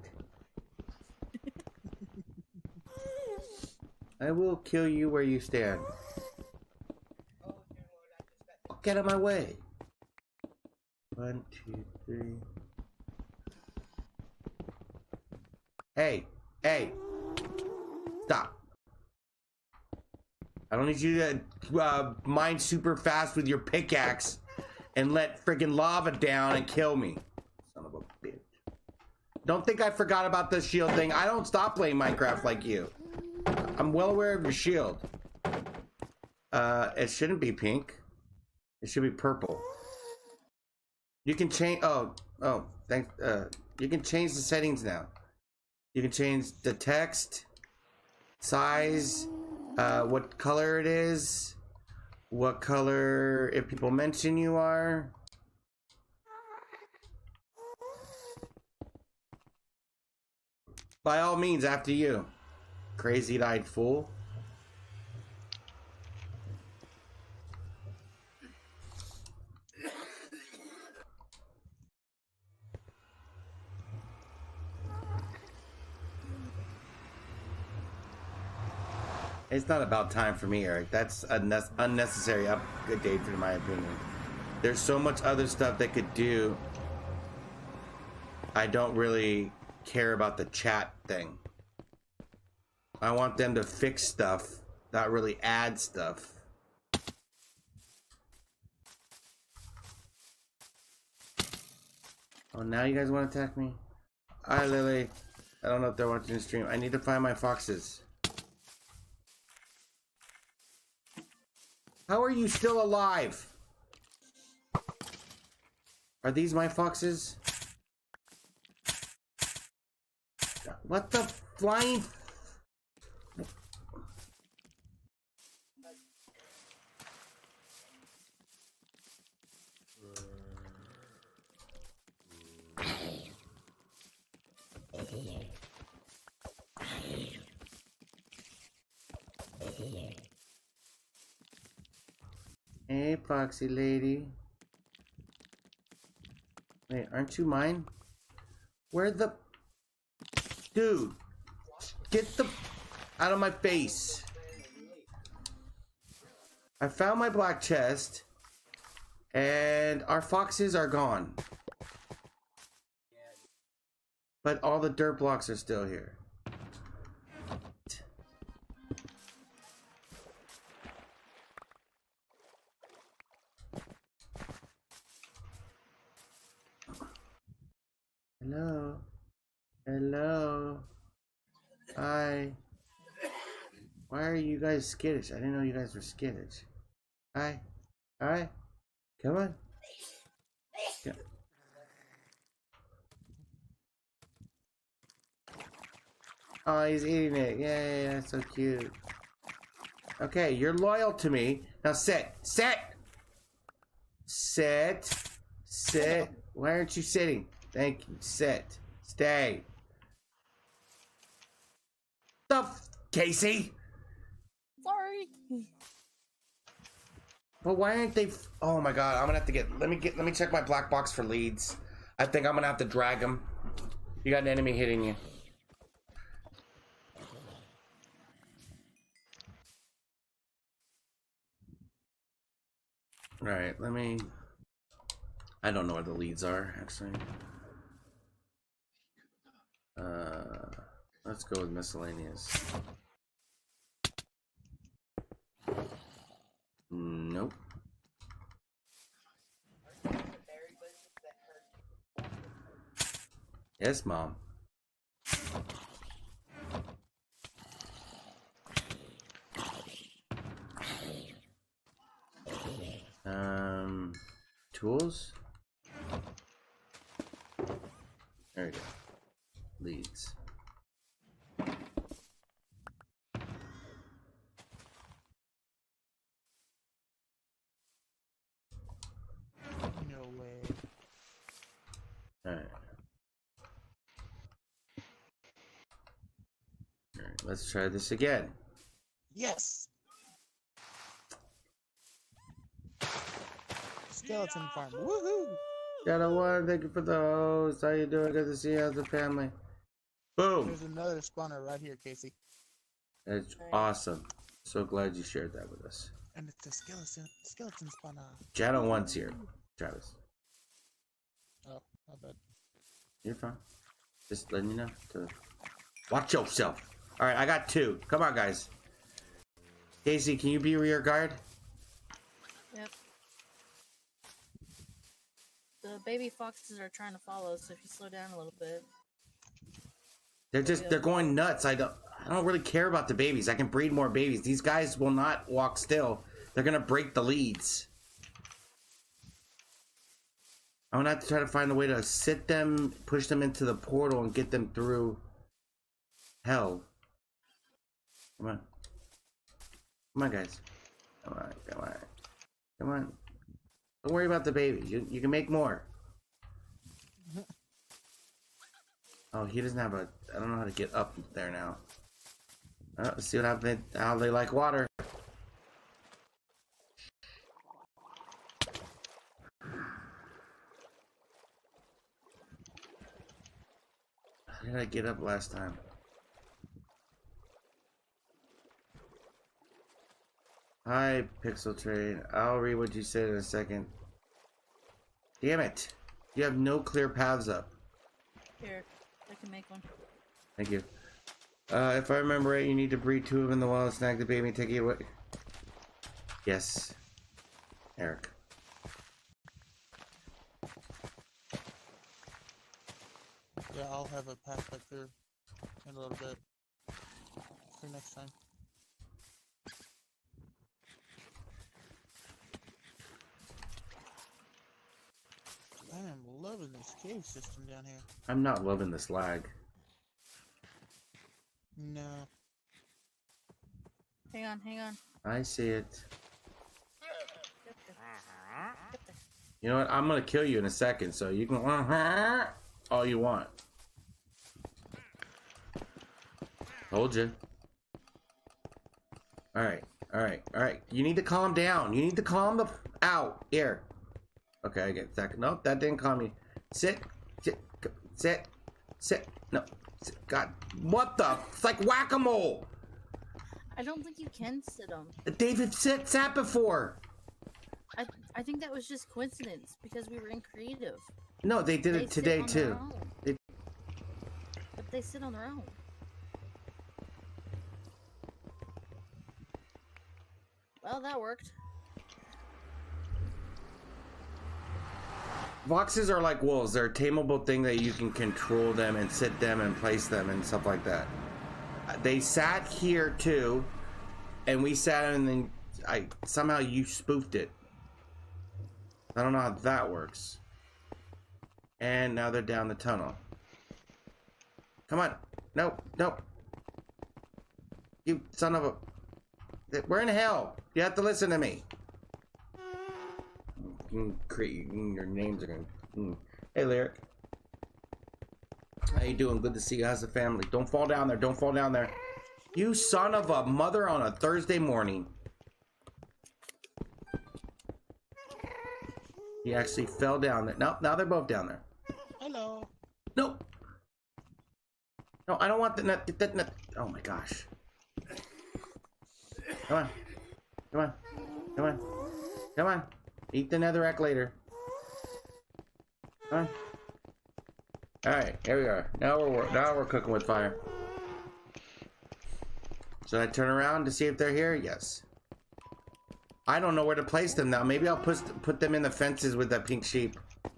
I will kill you where you stand. Oh, dear lord, I just got Get out of my way. One, two, three. Hey, hey, stop. I don't need you to uh, mine super fast with your pickaxe and let friggin' lava down and kill me. Son of a bitch. Don't think I forgot about the shield thing. I don't stop playing Minecraft like you. I'm well aware of your shield. Uh, it shouldn't be pink. It should be purple. You can change. Oh, oh, thanks. Uh, you can change the settings now. You can change the text, size, uh, what color it is, what color if people mention you are. By all means, after you, crazy-eyed fool. It's not about time for me, Eric. That's a ne- unnecessary update, in my opinion. There's so much other stuff they could do. I don't really care about the chat thing. I want them to fix stuff, not really add stuff. Oh, now you guys want to attack me? Hi, Lily. I don't know if they're watching the stream. I need to find my foxes. How are you still alive? Are these my foxes? What the flying? Hey, Foxy lady. Wait, aren't you mine? Where the... Dude! Get the... Out of my face! I found my black chest. And our foxes are gone. But all the dirt blocks are still here. You guys skittish? I didn't know you guys were skittish. Hi. Hi. Come on. Yeah. Oh, he's eating it. Yeah, yeah, yeah, so cute. Okay, you're loyal to me. Now sit. Sit! Sit. Sit. Why aren't you sitting? Thank you. Sit. Stay. The Casey? But why aren't they? Oh my god! I'm gonna have to get. Let me get. Let me check my black box for leads. I think I'm gonna have to drag them. You got an enemy hitting you. All right. Let me. I don't know where the leads are actually. Uh, let's go with miscellaneous. Nope. that hurt. Yes, mom. Um, tools. There we go. Leads. No way. Alright. Alright, let's try this again. Yes. Skeleton farm. Woohoo! Shadow One, thank you for the host. How you doing? Good to see you as a family. Boom! There's another spawner right here, Casey. That's awesome. So glad you shared that with us. And it's a skeleton skeleton spawner. Shadow One's here, Travis. Oh, my bad. You're fine. Just letting you know to watch yourself. All right, I got two. Come on, guys. Casey, can you be rear guard? Yep. The baby foxes are trying to follow, so if you slow down a little bit. They're just they're going nuts. I don't I don't really care about the babies. I can breed more babies. These guys will not walk still. They're gonna break the leads. I'm gonna have to try to find a way to sit them, push them into the portal, and get them through hell. Come on. Come on, guys. Come on, come on. Come on. Don't worry about the baby. You, you can make more. Oh, he doesn't have a. I don't know how to get up there now. Uh, let's see what happens. How they like water. How did I get up last time? Hi, Pixel Train. I'll read what you said in a second. Damn it! You have no clear paths up. Here, I can make one. Thank you. Uh, if I remember right, you need to breed two of them in the wild, snag the baby, and take it away. Yes. Eric. Yeah, I'll have a path back there in a little bit. For next time. I am loving this cave system down here. I'm not loving this lag. No. Hang on, hang on. I see it. Get there. Get there. You know what? I'm gonna kill you in a second, so you can uh -huh, all you want. Told you. All right, all right, all right. You need to calm down. You need to calm the f- out here. Okay, I get that. Nope, that didn't call me. Sit, sit, sit, sit. No, sit. God, what the? It's like whack-a-mole. I don't think you can sit them. David sit sat before. I I think that was just coincidence because we were in creative. No, they did They it sit today too. own. They- But they sit on their own. Well, that worked. Foxes are like wolves. They're a tameable thing that you can control them and sit them and place them and stuff like that. They sat here too, and we sat and then I somehow you spoofed it. I don't know how that works. And now they're down the tunnel. Come on. Nope. Nope. You son of a. We're in hell. You have to listen to me. Mm, cre- mm, Your names are gonna. mm. Hey, Lyric. How you doing? Good to see you. How's the family? Don't fall down there. Don't fall down there. You son of a mother on a Thursday morning. He actually fell down there. No, now they're both down there. Hello. No. No, I don't want the nut. That nut. Oh my gosh. Come on. Come on. Come on. Come on. Eat the netherrack later. Come on. All right, here we are. Now we're now we're cooking with fire. Should I turn around to see if they're here? Yes. I don't know where to place them now. Maybe I'll put put them in the fences with that pink sheep. At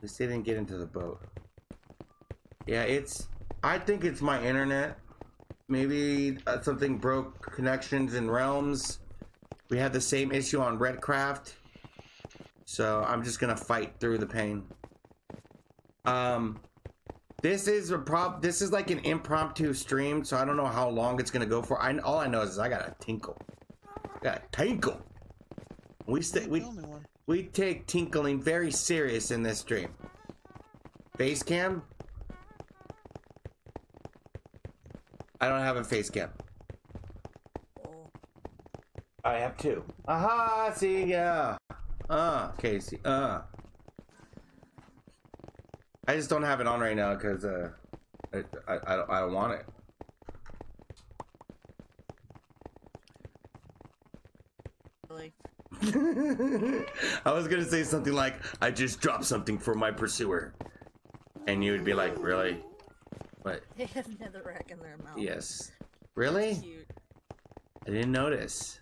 least they didn't get into the boat. Yeah, it's. I think it's my internet. Maybe uh, something broke connections in realms. We had the same issue on Redcraft. So I'm just gonna fight through the pain. Um, this is a prob. This is like an impromptu stream, so I don't know how long it's gonna go for. I all I know is I got a tinkle. I got a tinkle. We stay. We the only one. We take tinkling very serious in this stream. Face cam? I don't have a face cam. I have two. Aha, see, yeah. Uh, Casey, uh. I just don't have it on right now because, uh, I, I, I, don't, I don't want it. really? I was gonna say something like, I just dropped something for my pursuer. And you would be like, really? What? They have netherrack in their mouth. Yes. Really? Cute. I didn't notice.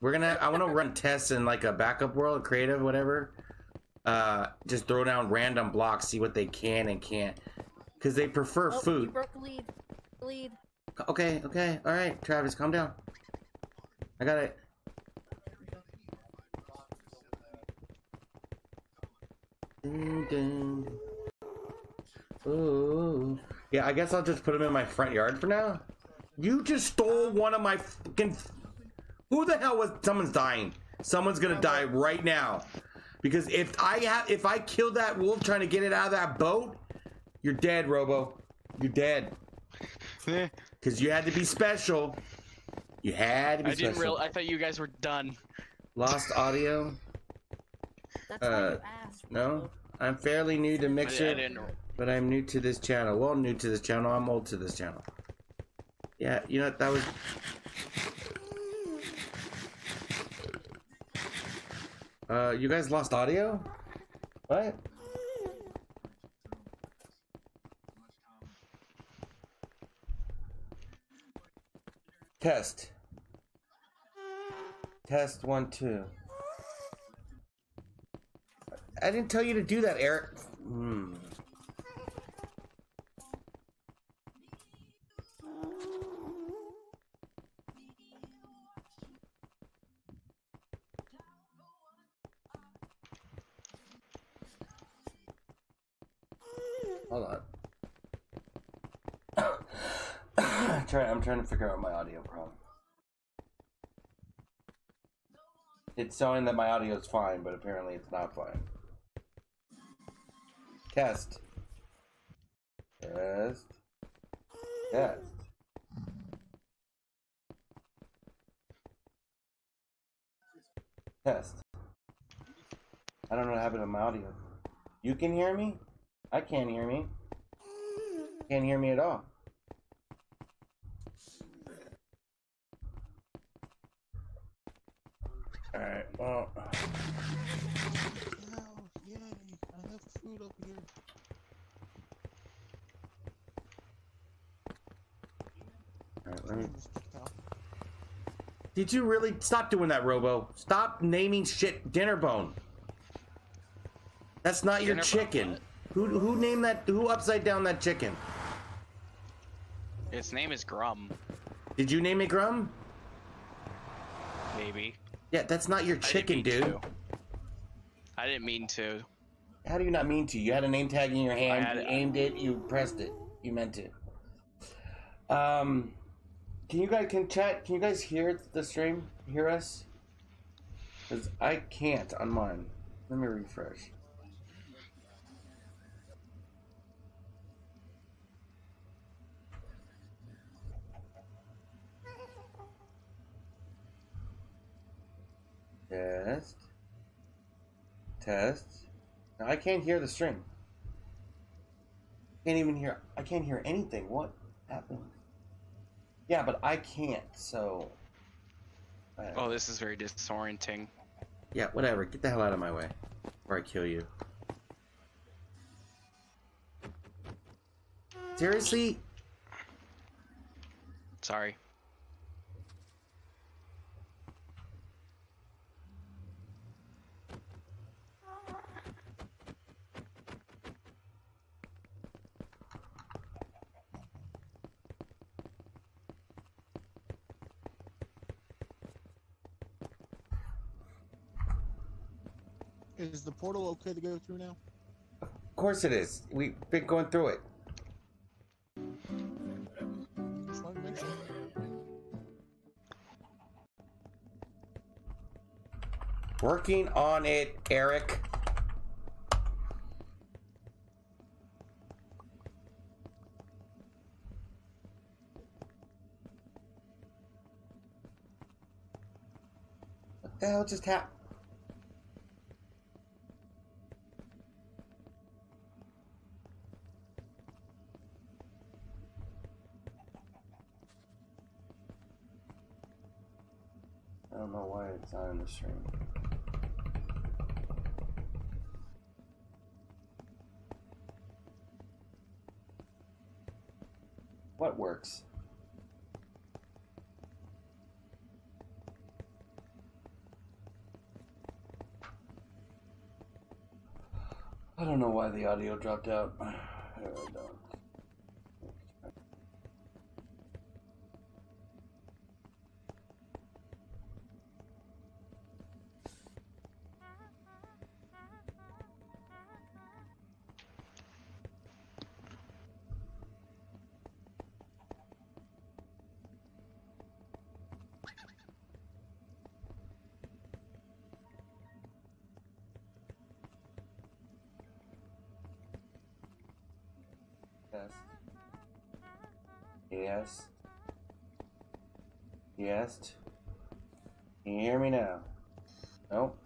We're gonna. I want to run tests in like a backup world, creative, whatever. Uh, just throw down random blocks, see what they can and can't, because they prefer Oh, food. lead. Lead. Okay, okay, all right, Travis, calm down. I got it. Dun. Ooh. Yeah, I guess I'll just put them in my front yard for now. You just stole one of my fucking. Who the hell was? Someone's dying. Someone's gonna die right now. Because if I have, if I kill that wolf trying to get it out of that boat, you're dead, Robo. You're dead. Eh, Because you had to be special. You had to be I didn't special. real. I thought you guys were done. Lost audio. That's why Uh, you asked. No, I'm fairly new to I, I Mixer, didn't. but I'm new to this channel. Well, new to this channel. I'm old to this channel. Yeah, you know that was. Uh, you guys lost audio? What? Test. Test one, two. I didn't tell you to do that, Eric. Hmm. Hold on. Try, I'm trying to figure out my audio problem. It's showing that my audio is fine, but apparently it's not fine. Test. Test. Test. Test. I don't know what happened to my audio. You can hear me? I can't hear me. Can't hear me at all. Alright, well. Yay! I have food over here. Alright, let me. Did you really stop doing that, Robo? Stop naming shit Dinnerbone. That's not your chicken. what? Who who named that? Who upside down that chicken? Its name is Grum. Did you name it Grum? Maybe. Yeah, that's not your chicken, mean dude. to. I didn't mean to. How do you not mean to? You had a name tag in your hand. had You aimed it. You pressed it. You meant it. Um, can you guys can chat? Can you guys hear the stream? Hear us? Cause I can't on mine. Let me refresh. Test. Test. Now, I can't hear the stream. Can't even hear. I can't hear anything. What happened? Yeah, but I can't. So. I- Oh, this is very disorienting. Yeah, whatever. Get the hell out of my way, or I kill you. Seriously? Sorry. Is the portal okay to go through now? Of course it is. We've been going through it. Just wanted to make sure. Working on it, Eric. What the hell just happened? What works? I don't know why the audio dropped out. Yes. Yes. Yes. Can you hear me now? Nope.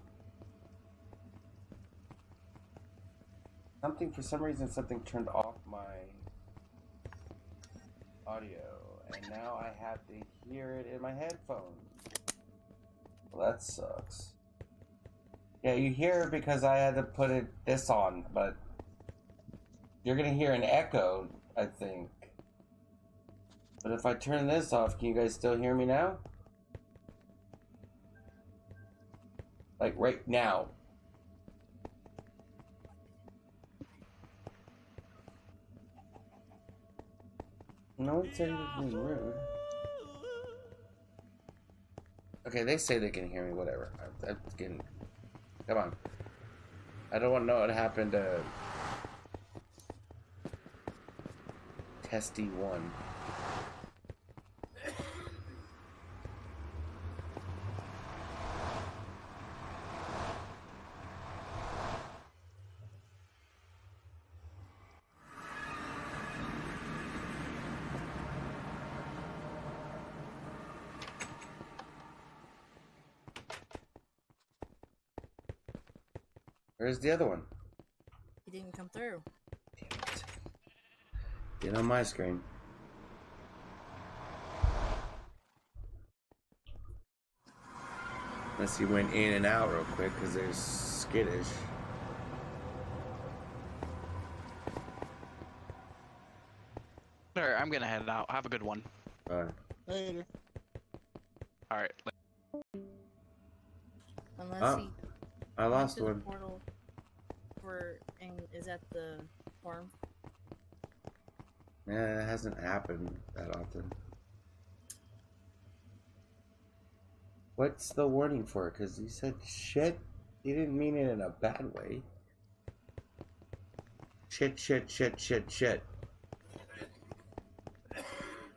Something, for some reason, something turned off my audio, and now I have to hear it in my headphones. Well, that sucks. Yeah, you hear it because I had to put it this on, but you're gonna hear an echo, I think. But if I turn this off, can you guys still hear me now? Like right now. No one said it was rude. Okay, they say they can hear me, whatever. I, I'm getting. Come on. I don't want to know what happened to. Testy 1. Where's the other one? He didn't come through. Damn it. Get on my screen. Unless he went in and out real quick because they're skittish. Alright, I'm gonna head out. Have a good one. Uh, Later. Alright. Unless Oh, he I lost one. portal for and is at the farm. Yeah, it hasn't happened that often. What's the warning for? Because he said shit. He didn't mean it in a bad way. Shit, shit, shit, shit, shit.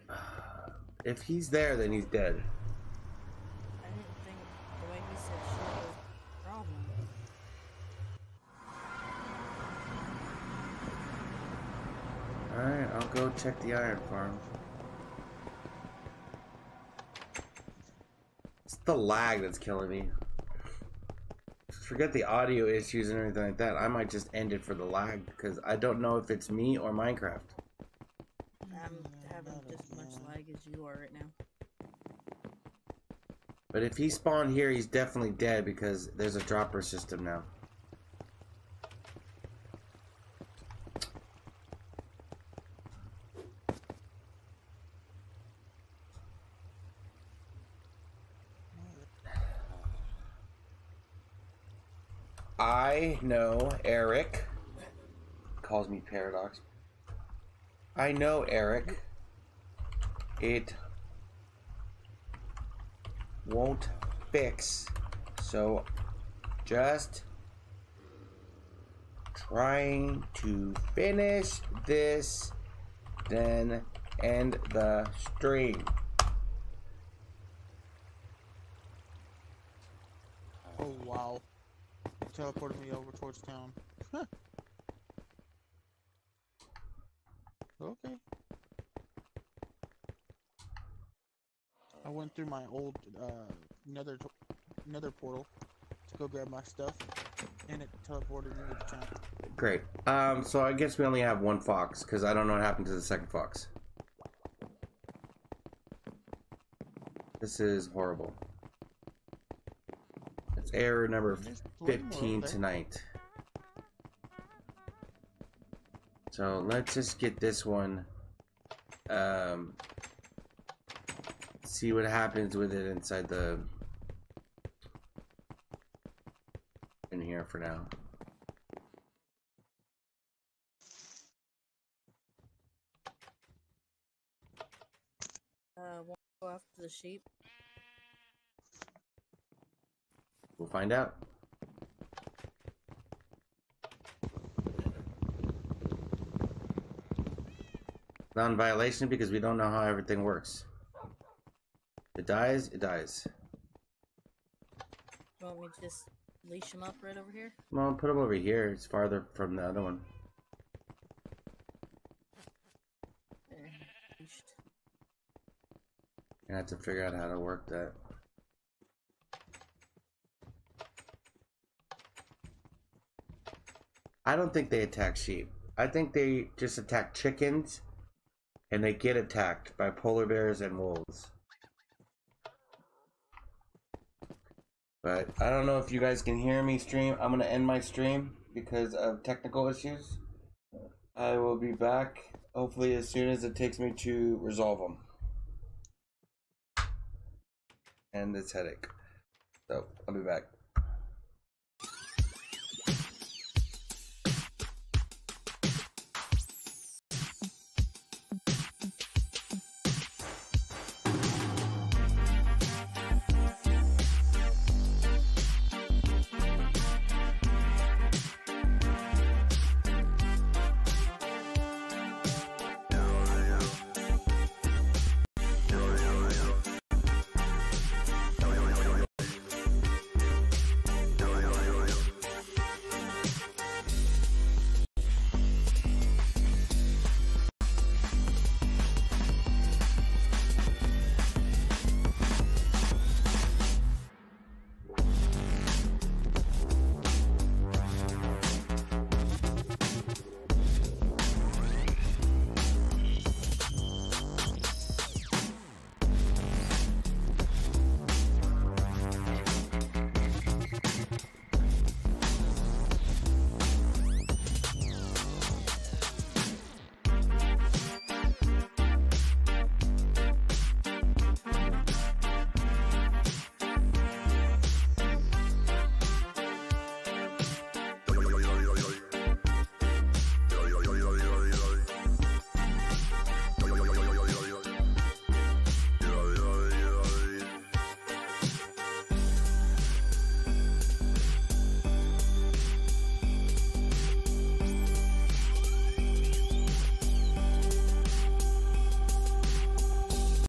If he's there, then he's dead. I didn't think the way he said shit was a problem. Alright, I'll go check the iron farm. It's the lag that's killing me. Forget the audio issues and everything like that. I might just end it for the lag because I don't know if it's me or Minecraft. I'm having just as much lag as you are right now. But if he spawned here, he's definitely dead because there's a dropper system now. I know Eric calls me Paradox. I know Eric. It won't fix. So just trying to finish this, then end the stream. Oh wow. Teleported me over towards town. Huh. Okay. I went through my old uh, nether nether portal to go grab my stuff, and it teleported me to the town. Great. Um, so I guess we only have one fox because I don't know what happened to the second fox. This is horrible. It's error number There's three more 15 over there. tonight. So let's just get this one. Um, see what happens with it inside the. In here for now. Uh, to go after the sheep? We'll find out. Non-violation because we don't know how everything works. It dies, it dies. You want me to just leash him up right over here? Well, put him over here. It's farther from the other one. There, leashed. I have to figure out how to work that. I don't think they attack sheep. I think they just attack chickens and they get attacked by polar bears and wolves. But I don't know if you guys can hear me stream. I'm going to end my stream because of technical issues. I will be back hopefully as soon as it takes me to resolve them and this headache. So I'll be back.